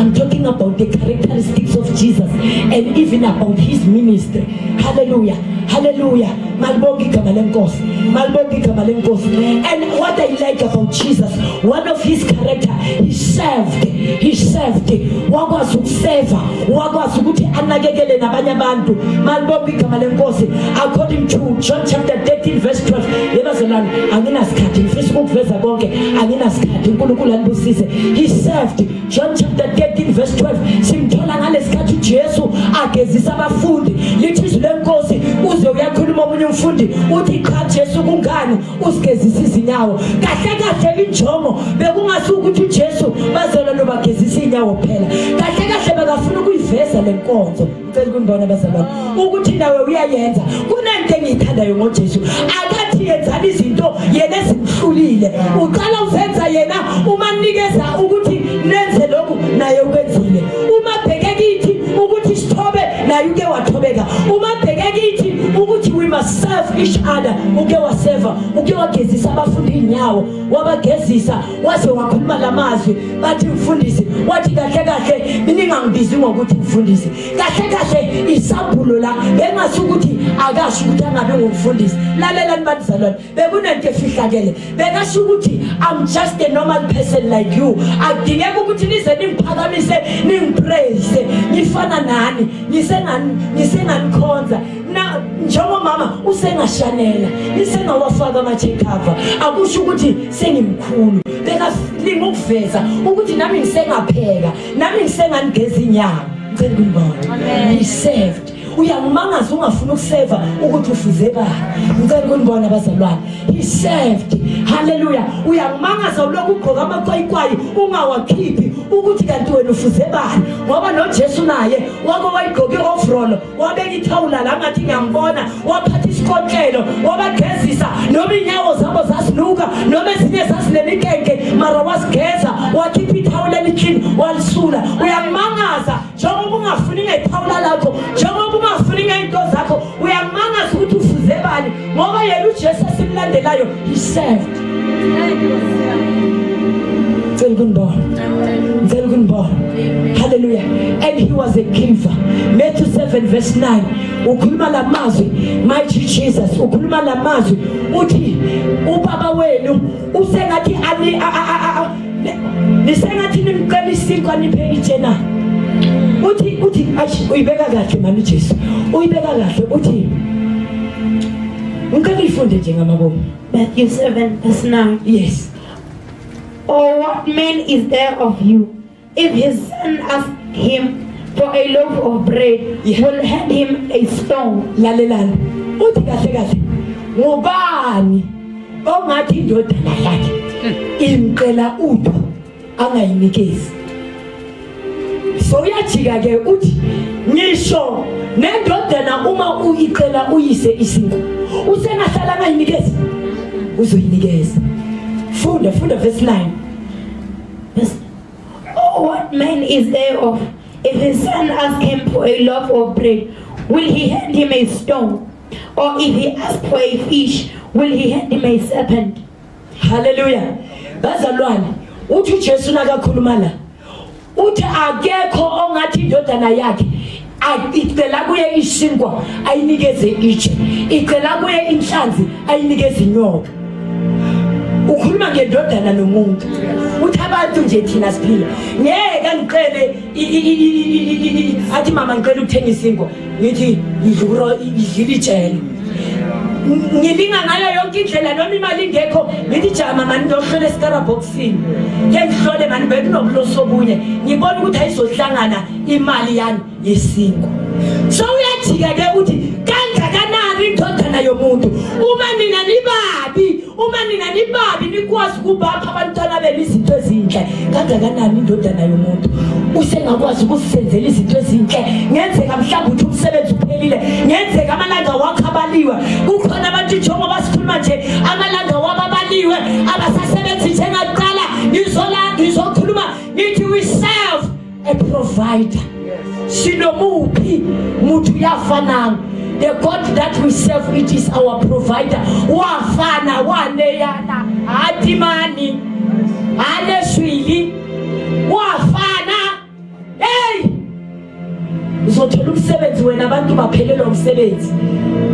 I'm talking about the characteristics of Jesus and even about his ministry. Hallelujah. Hallelujah. Malibonke igama lenkosi. Malibonke igama lenkosi. And what I like about Jesus, one of his character, he served. He served. Wakwazi ukuseva. Wakwazi ukuthi anakekele nabanye abantu. Malibonke igama lenkosi. According to John chapter 13 verse 12. Yebazalwane, anginasikhathi ngifisa ukuveza konke. Anginasikhathi. uNkulunkulu anibusise. He served. John chapter 13 verse 12 simthola ngalesikhathi uJesu agezisa abafundi. Lithi izwi lenkosi uze uyakhuluma omunye umfundi uthi cha Jesu kungani usigezisa izinyawo kahle kahle injongo bekungasi ukuthi uJesu bazalwa nobagezisa inyawo phela kahle kahle bekafuna ukuyiveza lenkonzo ngicela ukumbona bazalwane ukuthi nawe uyayenza. Kunento engiyithandayo ngoJesu akathi yenzani izinto yena ezimhlulile. Uqala uzenza yena uma nikeza ukuthi nenze lokhu naye ukwenzile uma bheke kithi ukuthi sithobe naye uke wathobeka. Uma bheke kithi ukuthi we must serve each other uke waseva uke wagezisa abafundi inyawo wabagezisa waze wakhuluma lamazwi bathi mfundisi wathi kahle kahle ningangibizi ngokuthi mfundisi. Kahle kahle isambulo la bengasi ukuthi akasho ukuthi angabe ngumfundisi. Lalelani badizalwane bekunento efihlakele. Bekasho ukuthi i'm just a normal person like you. Akudingeka ukuthi nize nimphakamise nimpraise ngifana nani ngisengani ngisenganikhonza. Na njengomama usengashanela nisengawafaka ama-checkcover akusho ukuthi sengimkhulu. Bekalinga ukuveza ukuthi nami ngisengapheka nami ngisenganigeza inyawo ngicela ukunibona. He served uyangimangaza ungafuni ukuseva ukuthi ufuze bani. Ngicela ukunibona abazalwane. He served. Haleluya uyangimangaza ulokhu ugqoka amakwayikwayi ungawakhiphi ukuthi kanti wena ufuze bani. Ngoba nojesu naye wake wayigqoka i-overall wabeka ithawula la ngathi ngiyambona waphatha isikotlelo wabagezisa. Noma iy'nyawo zabo zasinuka noma ezinye zasinemikenke mara wasigeza wakhipha ithawula eliklini walisula. Uyangimangaza njengoba ungafuni ngethawula lakho njengoba ungafuni ngey'nto zakho uyangimangaza ukuthi ufuze bani. Ngoba yena ujesu esimlandelayo he served. Ngicela ukunibona. Ngicela ukunibona. Haleluya and he was a giver. Matthew 7 verse 9 ukhuluma la mazwi mighty jesus ukhuluma la mazwi uthi ubaba wenu usengathi ani a- a- a- a- ni- nisengathi nimcela isinkwa niphe itshena uthi uthi ash uyibeka kahle mani Jesu uyibeka kahle uthi ngicela ifunde nje ngamabomu Matthew 7, verse 9. yes Or what man is there of you? If his son asks him for a loaf of bread, Yeah. will hand him a stone. lalelani uthi kahle kahle ngubani ongathi indodana yakhe imcela utho angayinikezi so uyajika ke uthi ngisho nendodana uma uyicela uyise isinto usengahlala angayinikezi uzoyinikeza funda funda verse 9 Verse- Or oh, what man is there of? If his son asks him for a loaf of bread, will he hand him a stone? Or if he asks for a fish, will he hand him a serpent? Haleluya bazalwane uthi ujesu nakakhuluma la uthi akekho ongathi indodana yakhe a- icela kuye isinkwa ayinikeze itshe icela kuye inhlanzi ayinikeze inyoka. Ukhuluma ngendodana nomuntu. Uthi abantu nje thina siphila. Ngeke ngicele i- i- i- i- i- i- i- athi mama ngicela ukuthenga isinkwa. Ngithi idlura idlila ijele ngilinga ngayo yonke indlela noma imali ingekho ngithi jama mani ngiyohlola esikarabhokisini ke ngihlole mani bekunobuloso obunye. Ngibona ukuthi ayizohlangana imali yami yesinko so uyajika-ke ukuthi kangakanani indodana yomuntu? Uma nina nibabi uma nina nibabi nikwazi ukubapha abantwana benu izinto ezinhle kangakanani indodana yomuntu? Usengakwazi ukusenzela izinto ezinhle ngenzeka mhlawumbe uthi umsebenzi uphelile ngenzeka amalanga wakho abaliwe a provider. Sinomuphi muntu uyafanana the god that we serve it is our provider. Wafana waneyana hatimani haneswili wafana uzothola umsebenzi wena abantu baphelelwa umsebenzi.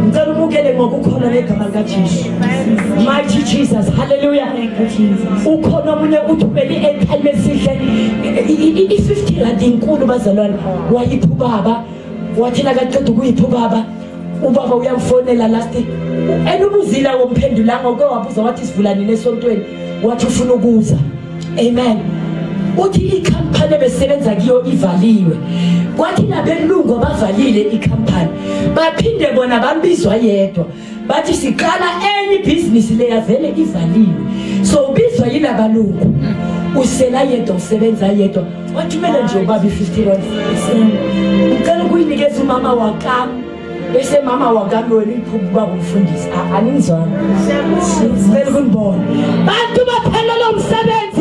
Ngicela umukele ngokukhona negama likajesu. Mighty jesus haleluya ukhona omunye uthi ubeli airtime esihle. I-50 rand inkulu bazalwane. Wayiphi ubaba? Wathina kaqeda ukuyiphi ubaba? Ubaba uyamfonela last and ubuzila womphendulanga uke wabuza wathi sivulanini esontweni wathi ufuna ukuza. Amen uthi ikhampani ebesebenza kiyo ivaliwe. Kwathi nabelungu abavalile ikhampani baphinde bona bambizwa yedwa. Bathi siqala enye ibhizinisi leyavele ivaliwe. So ubizwa yilabalungu usela yedwa usebenza yedwa. Wathumele nje ubaba i-50 rand ngicela ukuyinikeza umama wakami bese mama wakami wena iphuku ubaba umfundisi Ah, aningizwana sicela ukunibona. Bantu baphelelwa umsebenzi.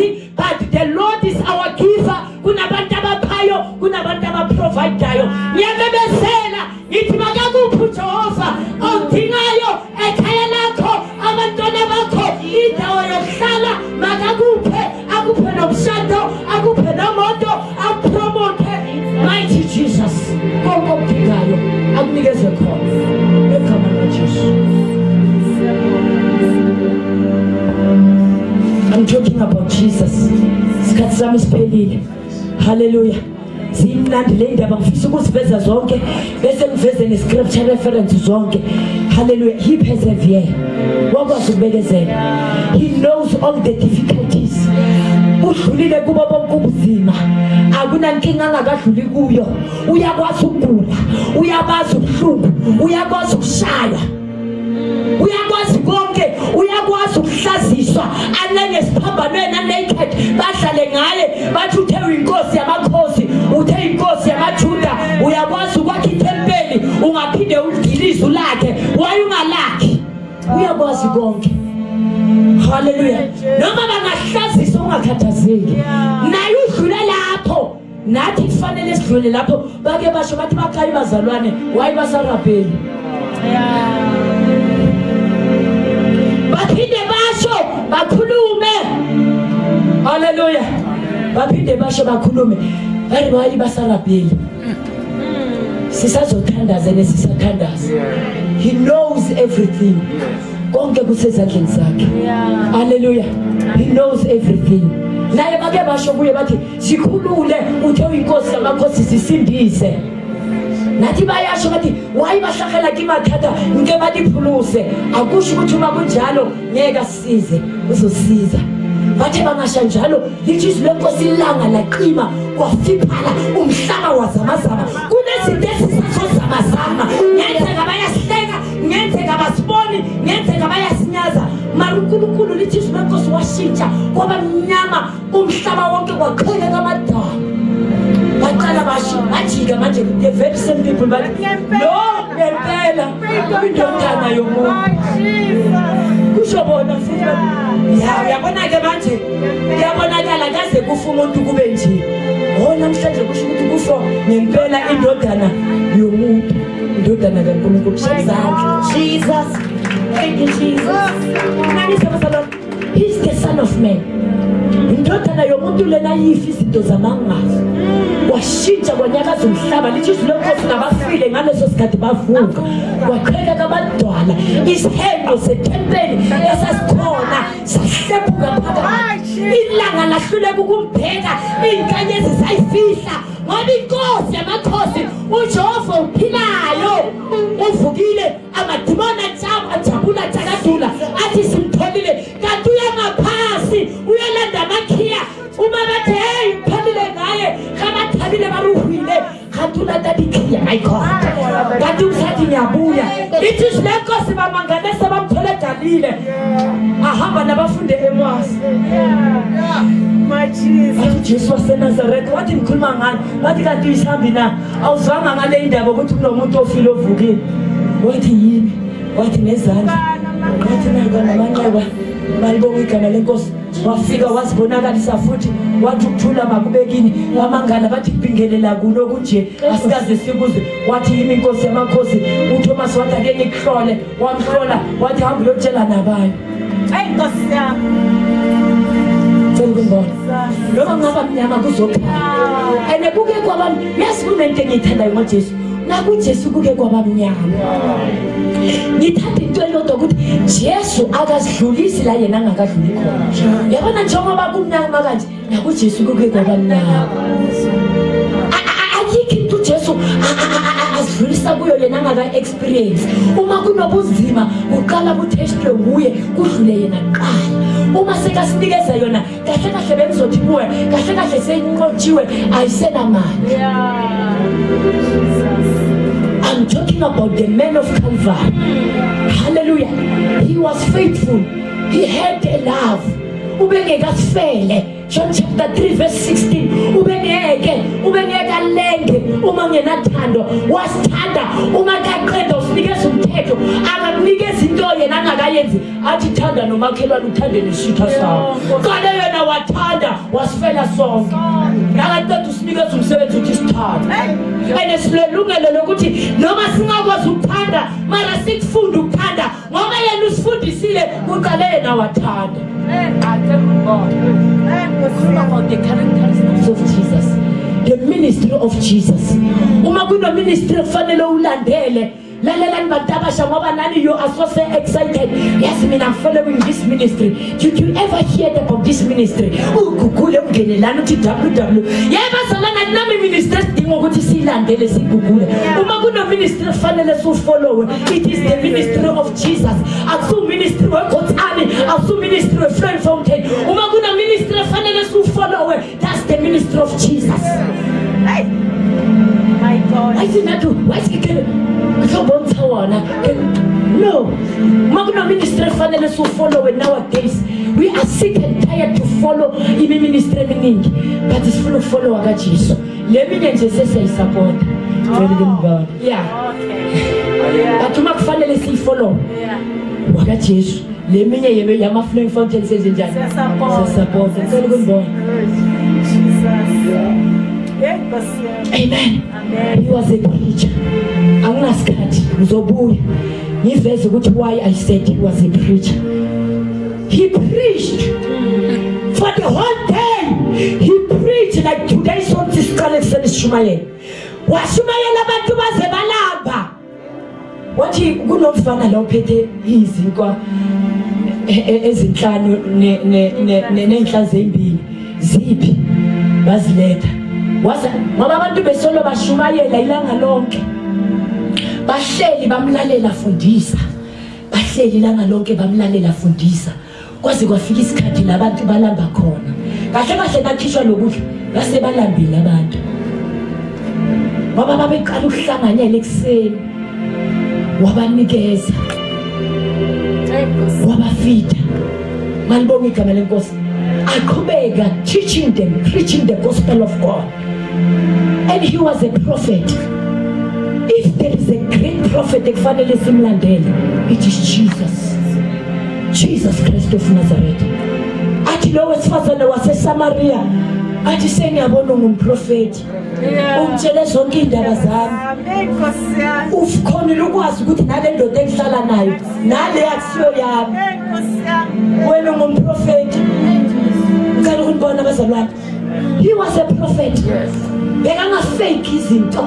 Kunabantu abaphayo kunabantu abaprovidayo ngiyamemezela ngithi makakuphi ujehova awudingayo ekhaya lakho abantwana bakho indawo yokuhlala makakuphe akuphe nomshado akuphe nomoto akupromote mighty jesus konke okudingayo akunikeze khona egama lajesu I'm talking about Jesus. Isikhathi sami siphelile. Hallelujah. Zimnandi le ndaba ngifisa ukuziveza zonke bese ngiveze ne-scripture reference zonke. Hallelujah. He persevere. Wakwazi ukubekezela. He knows all the difficulties. Udlulile kubo bonke ubuzima. Akunankinga angakadluli kuyo. Uyakwazi ukugula. Uyabazi ubuhlungu. Uyakwazi ukushaya. Uyakwazi konke uyakwazi ukuhlaziswa. Anengesiphambanweni anaked bahlale ngaye bathi uthe uyinkosi yamakhosi uthe inkosi yamajuda. Uyakwazi ukwakha ithempeli ungaphinde udilize ulakhe. Waye ungalakhi? Uyakwazi konke. Haleluya noma bangahlazisa ungakhathazeki. Naye udlule lapho. Nathi kufanele sidlule lapho. Bake basho bathi baqayi bazalwane. Waye basarabheli baphinde basho bakhulume. Haleluya baphinde basho bakhulume. Bathi hayi basalabheli sisazothandaza nesisathandaza he knows everything. Konke kusezandleni zakhe. Yeah. haleluya he knows everything. Naye bake basho kuye bathi sikhulule uthe uyinkosi yamakhosi sisindise nathi bayasho bathi wayi bahlahela kimathatha nke baliphuluse akusho ukuthi uma kunjalo ngeke asize uzosiza bathe bangasha njalo lithi izwi lenkosi ilanga laqima kwafiphala umhlaba wazamazama kunezinto esisazozamazama ngenzeka bayasihleka ngenzeka basiboni ngenzeka bayasinyaza mara unkulunkulu lithi izwi lenkosi washintsha kwaba mnyama umhlaba wonke kwaqhekeka amadama baqala basho bajika manje the very same people bathi lo ngempela indodana yomuntu kusho bona futhi bathi, ya uyabona-ke manje kuyabonakala kaze kufa umuntu kube nje o namhlanje kusho ukuthi kusho ngempela indodana yomuntu indodana kankulunkulu shezandla jesus thank you jesus nangisebazalona he's the son of man indodana yomuntu lena yifa izinto zamangazi washintsha kwanyakaza umhlaba. Lithi izwi lenkosi nabafile ngaleso sikhathi bavuka. Kwaqhekeka abadwala isihembo sethempeli esasikhona sahlephuka phakathi. Ilanga lahluleka ukumbheka iy'nkanyezi sayifihla ngoba inkosi yamakhosi ujehova uphilayo. Uvukile amadimoni ajab- ajabula ajakadula athi simtholile kanti uyamaphasi uyolanda amakhiya. Uma bathi heyi phelile ngaye kabathabile baruhwile kanti ulanda dikhiya my god. Kanti umhlathi ngiyabuya ithi izwi lenkosi bamanganese bamthole egalile ahamba nabafunde emwasi athi ujesu wasenazaretha wathi ngikhuluma ngani wathi kanti uyisambi na? Awuzwanga ngale indaba ukuthi kunomuntu ofile ovukile. Wathi yini? Wathi nezandla wathi naka namanxeba balibonga igama lenkosi. Wafika wazibonakalisa futhi wathi ukuthula makubekini bamangana bathi kubingelela kulo kunje asikaze sikuzwe wathi yimi inkosi yamakhosi uthomas wathi ake ngikuhlole. Wamhlola wathi hamba uyotshela nabayo. Hey, Nkosi yami. cela ukumbona. Noma ngaba mnyama kuzokhanya and kuke kwaba yazi kunento engiyithandayo ngojesu. Nakujesu kuke kwaba mnyama. Ngithanda into eyodwa ukuthi jesu akazidlulisi la yena angakadluli khona. Yabona njengoba kumnyama kanje nakujesu kuke kwaba mnyama. A- a- ayikho into ujesu azidlulisa kuyo yena angaka-experience. Uma kunobunzima kuqala buthestwe nguye kudlule yena kuqala. Uma sekasinikeza yona kahle kahle bengizothi kuwe kahle kahle seyinqotshiwe ayisenamali. I'm talking about the man of Calvary. Hallelujah. He was faithful. He had a love. ubengekasifele john chapter 3 verse 16 ubengeke ubengeke alenge uma ngenathando wasithanda uma kaqeda usinikeza umthetho akakunikeza into yena angakayenzi athi thanda nomakhelwane uthande nesitha sakho kale yena wathanda wasifela sonke. Nakaqeda usinikeza umsebenzi uthi sithanda and silelungelo lokuthi noma singakwazi ukuthanda mara sikufunde ukuthanda ngoba yena usifundisile kuqale yena wathanda. Hey, I tell you God. Hey, Nkosi Talk yami. about the characteristics of Jesus. The ministry of Jesus. Uma kuno ministry kufanele ulandele Lelelen Badaba Shamaba Nani, you are so say excited. Yes, I mean, I'm following this ministry. Did you ever hear that of this ministry? Oh, Kukule Genelano TWW. Yeva Salana Nami ministers, Dimoguti Silandele Sikukule. Umaguno minister Fanele so follow. It is the ministry of Jesus. Asu ministry of Kotani, Asu ministry of Flowing Fountain. Umaguna ministry Fanele so follow. The ministry of Jesus. My God. Why is it not why is it no, Magna ministry fanele will follow in nowadays. We are sick and tired to follow imi ministry miningi, but it's full of follow ka Jesu. Leminye nje sesiyisupporta. Glory oh. to God. Yeah. Okay. But uma kufanele follow. Yeah. Waga Jesus. Let me Waka you Leminye yeme yama flowing fountain Support. Support. Sesiyisupporta. Glory to God. Hey, Nkosi yami. amen. Amen. he was a preacher anginasikhathi ngizobuya. Ngiveze ukuthi why i said he was a preacher. He preached for the whole day. He preached like today sonke siqale kuseni sishumayela washumayela abantu baze balamba. Wathi kunomfana la ophethe izinkwa e- e- ezinhlanu ne- ne- ne- ne- nenhlazi ezimbili ziphi? Baziletha waza ngoba abantu besolo bashumayela ilanga lonke. Bahleli bamlalela fundisa. Bahleli ilanga lonke bamlalela fundisa. Kwaze kwafika isikhathi labantu balamba khona. Kahle kahle bakhishwa lokudla base balambile abantu. Ngoba babeqala ukuhlanganyela ekuseni. Wabanikeza. Wabafida. Malibonga igama lenkosi. Aqhubeka teaching them preaching the gospel of god. And he was a prophet. If there is a great prophet ekufanele simlandele it is jesus. Jesus christ of nazareth. Athi lo wesifazane wasesamariya athi sengiyabona ungumprofethi ungitshele zonke iy'ndaba zami. Ukhonile ukwazi ukuthi nale ndoda engihlala nayo nale akusiyo yami. wena ungumprofethi ngicela ukunibona abazalwane he was a prophet. Bekangafake izinto.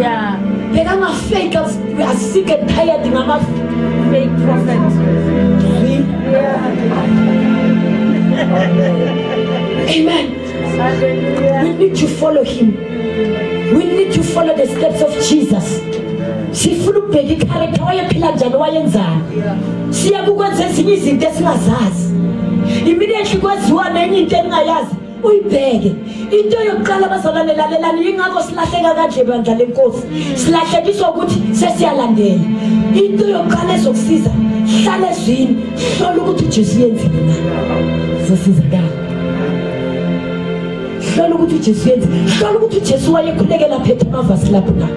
Yeah. bekangafake asick and tired ngama Fake prophet. amen. Hallelujah. we need to follow him. We need to follow the steps of jesus. Sifuna ukubheka ikharacter wayephila njani wayenzani? Siya kukwenza ezinye izinto esingazazi immediately kwaziwa nenye into eningayazi uyibheke. Into yokuqala abazalwane lalelani yingakho silahleka kanje bandla lenkosi silahlekiswa ukuthi sesiyalandela. Into yokuqala ezokusiza hlala ezwini hlola ukuthi ujesu yenzile na? Zosizakala hlola ukuthi ujesu yenze hlola ukuthi ujesu wayekhulekela phethe amavasi lapho na?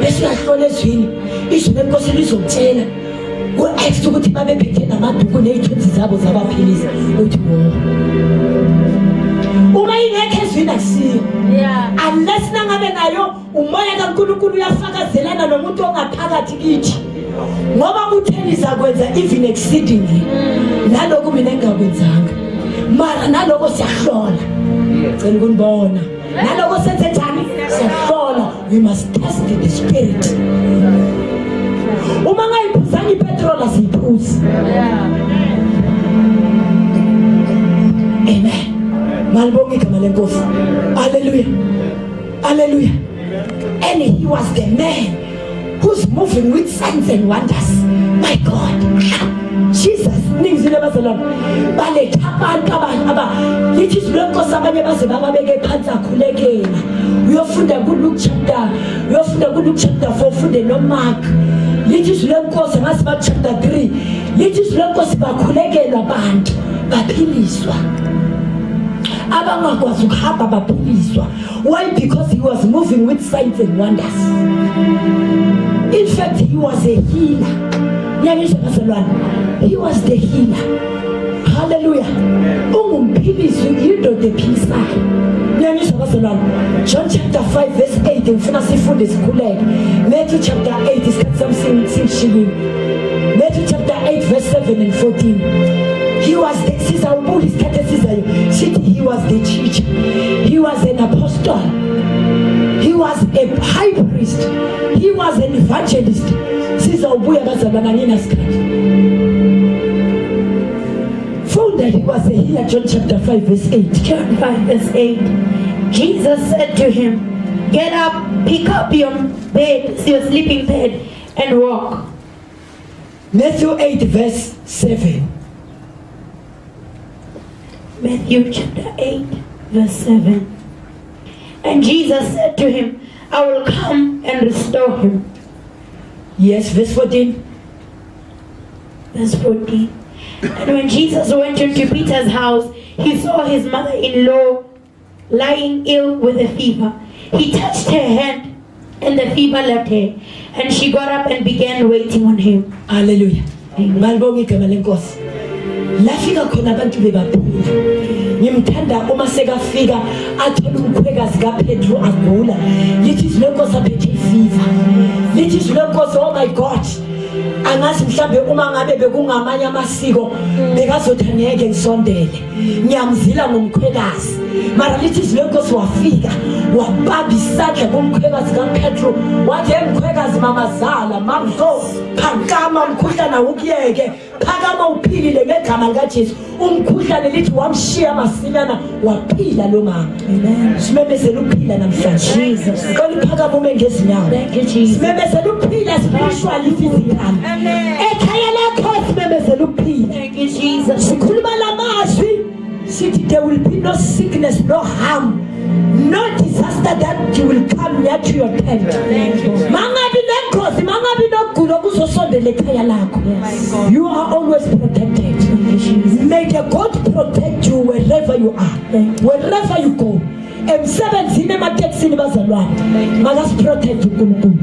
Bese uyahlola ezwini. Izwi lenkosi lizokutshela ku-ex ukuthi babephethe namaduku ney'thunzi zabo zabaphilisa. Uthi wo. Uma ingekho ezwini akusiyo. Unless nangabe nayo umoya kankulunkulu uyafakazelana nomuntu ongaphakathi kithi. Ngoba kutheni zakwenza even exceedingly? Naloku mina engingakwenzanga mara naloko siyahlola. Cela ukunibona. Naloko senze njani? Siyahlola. We must test the spirit. Uma ngayiphuzanga ipetrol asiyiphuzi amen malibonga igama lenkosi haleluya and he was the man who's moving with signs and wonders. My god. Jesus ningizile abazalwane baletha abantu aba- aba. Lithi izwi lenkosi abanye baze bababeke chapter. Uyofunda kuluke chapter 4 ufunde nomark lithi izwi lenkosi ngasiba chapter 3 lithi izwi bakhulekelwa abantu baphiliswa. Abangakwazi ukuhamba baphiliswa. Why? Because he was moving with signs and wonders. In fact he was a healer. Bazalwane he was the healer haleluya john chapter 5 verse 8 ngifuna sifunde sikhuleke. Matthew chapter 8 isikhathi sami sing- singishikile matthew chapter 8 verse 7 and 14 he was the sizawubuka isikhathi sithi he was the teacher. He was an apostle. He was a high priest. He was an evangelist. Sizawubuya bazalwana nginasikhathi funda he was healer john chapter 5 verse 8 John 5 verse 8. Jesus said to him, Get up, pick up your bed, your sleeping bed, and walk. matthew 8 verse 7 Matthew chapter 8 verse 7. And Jesus said to him, I will come and restore him. yes verse 14 Verse 14. And when Jesus went into Peter's house, he saw his mother-in-law lying ill with a fever. He touched her hand, and the fever left her, and she got up and began waiting on him. haleluya malibonga igama lenkosi. Lafika khona abantu bebaphila. Ngimthanda uma sekafika athole umkhwekazi kapetro agula. Lithi izwi lenkosi aphethe ifiva lithi izwi lenkosi oh my god angazi mhlambe uma ngabe bekungamanye amasiko bekazothi angeke ngisondele. Ngiyamzila ngomkhwekazi. Mara lithi izwi lenkosi wafika wabamba isandla komkhwekazi kapetro. Wathi emkhwekazi mamazala mamzo phakama umkhuhlane awukuyeke. Phakama uphilile ngegama likajesu. Umkhuhlane lithi wamshiya masinyana waphila lo mama. Simemezela ukuphila namhlanje. Qala iphakama ume ngezinyawo. Thank you, Jesus. simemezela ukuphila spiritually physically ekhaya lakho simemezela ukuphila Thank you, Jesus. sikhuluma lamazwi sithi there will be no sickness no harm. No disaster that you will come near to your tent. Mangabi nengozi mangabi nokugula kuzosondela ekhaya lakho you are always protected. May the god protect you wherever you are. Wherever you go. Emsebenzini emateksini bazalwane makasiprotect unkulunkulu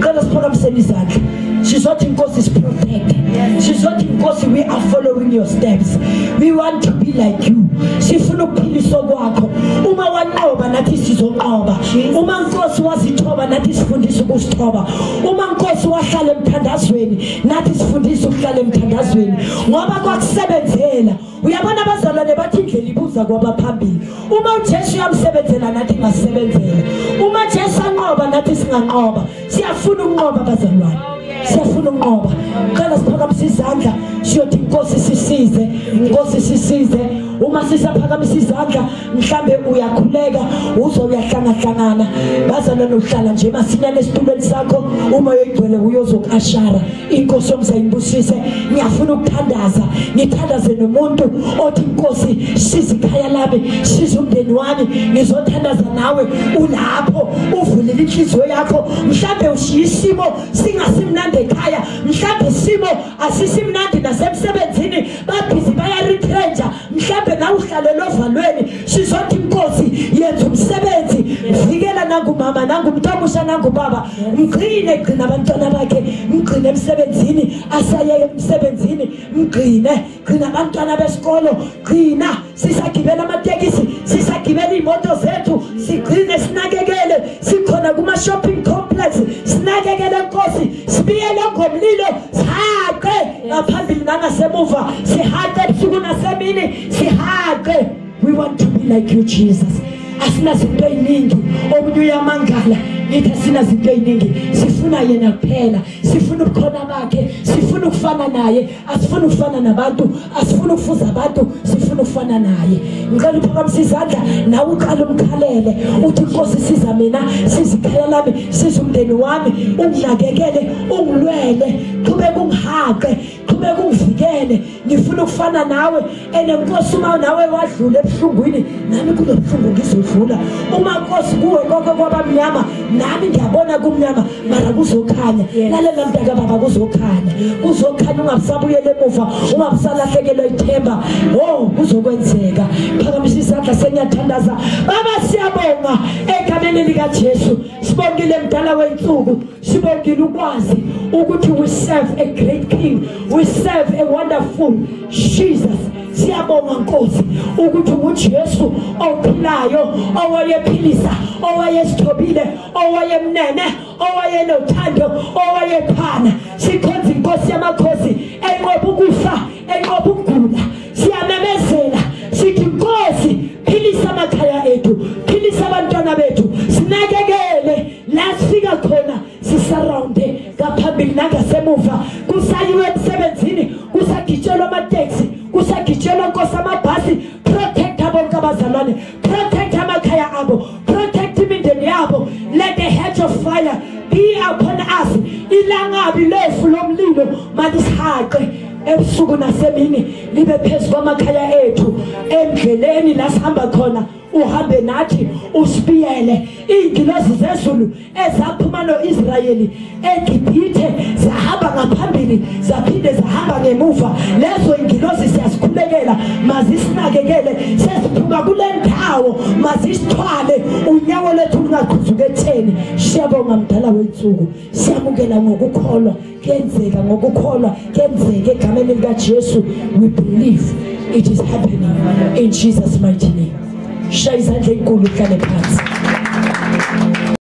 qala siphakamiseni izandla sizothi inkosi siprotect sizothi inkosi we are following your steps. We want to be like you. Sifuna ukuphilisa kwakho uma wanqoba nathi sizonqoba. Uma nkosi wazithoba nathi sifundisa ukusithoba. Uma nkosi wahlala emthandazweni nathi sifundisa ukuhlala emthandazweni. Ngoba kwakusebenzela uyabona abazalwane bathi indlela ibuza kwabaphambili uma ujesu uyamsebenzela nathi ngasebenzela uma jesu anqoba nathi singanqoba. Siyafuna ukunqoba abazalwane. Siyafuna ukunqoba. Qala siphakamise izandla. Siyothi inkosi sisize. Inkosi sisize. Uma sisaphakamisa izandla mhlambe uyakhuleka uzo uyahlangahlangana. Bazalwane uhlala nje masinyane esitulweni sakho. Uma uyegcwele uyozokashara inkosi yomzayinibusise ngiyafuna ukuthandaza. Ngithandaze nomuntu othi inkosi siza ikhaya lami siza umndeni wami ngizothandaza nawe ulapho uvulele inhliziyo yakho. Mhlambe ushiya isimo singasimnandi ekhaya mhlambe isimo asisimnandi nasemsebenzini babhizi bayaretrenja mhlambe nawe uhlalele ovalweni sizothi inkosi yenza umsebenzi vikela nangumama nangumuntu omusha nangubaba mgcine gcina abantwana bakhe mgcine emsebenzini asayeke emsebenzini. Mgcine gcina abantwana besikolo gcina sisagibela amatekisi sisagibela iy'moto zethu sigcine sinakekele. Sikhona kuma-shopping complex sinakekele nkosi sibiyele ngomlilo sihaqe ngaphambili nangasemuva sihaqe ebusuku nasemini sihaqe we want to be like you jesus asinazinto ey'ningi omunye uyamangala nithi asinazinto ey'ningi sifuna yena kuphela. Sifuna ubukhona bakhe sifuna ukufana naye. Asifuna ukufana nabantu asifuna ukufuza abantu sifuna ukufana naye. Ngicela uphakamisa izandla nawe uqale umkhalele. Uthi inkosi siza mina siza ikhaya lami siza umndeni wami unginakekele ungilwele. Qhubeka ungihaqe qhubeka ungivikele. Ngifuna ukufana nawe and nkosi uma nawe wadlula ebuhlungwini nami kulo buhlungu ngizodlula. Uma nkosi kuwe konke kwabamnyama nami ngiyabona kumnyama mara kuzokhanya. Lalela mntaka baba kuzokhanya. Kuzokhanya ungabusabuyela emuva ungabusalahlekelwa ithemba. O kuzokwenzeka. Phakamisa isandla sengiyathandaza baba siyabonga. Egameni likajesu sibongile mdala wensuku. Sibongile ukwazi ukuthi we serve a great king. We serve a wonderful jesus siyabonga nkosi ukuthi ngujesu ophilayo owayephilisa owayesithobile owayemnene owayenothando owayephana sikhonza inkosi yamakhosi enqoba ukufa enqoba ukugula siyamemezela. Sithi nkosi philisa amakhaya ethu philisa abantwana bethu sinakekele. La sifika khona sisarawunde ngaphambili nangasemuva kusayiwe emsebenzini. Kusagitshelwa amateksi kusagitshelwa nkosi amabhasi protect bonke abazalwane protect amakhaya abo protect imindeni yabo. Let the hedge of fire be upon us. Ilangabi lefu lomlilo malisihaqe ebusuku nasemini libe phezu kwamakhaya ethu. Endleleni la sihamba khona. Uhambe nathi usibiyele iy'ngilozi zezulu ezaphuma no-israyeli egibhithe zahamba ngaphambili zaphinde zahamba ngemuva. Lezo y'ngilozi siyasikhulekela mazisinakekele sesiphuma kule ndawo mazisithwale unyawo lethu lungaqhuzuka ekutheni siyabonga mdala wensuku. Siyamukela ngokukholwa kuyenzeka ngokukholwa kuyenzeka egameni likajesu. We believe it is happening in jesus mighty name. Jaizade Lekulu Kaneprat.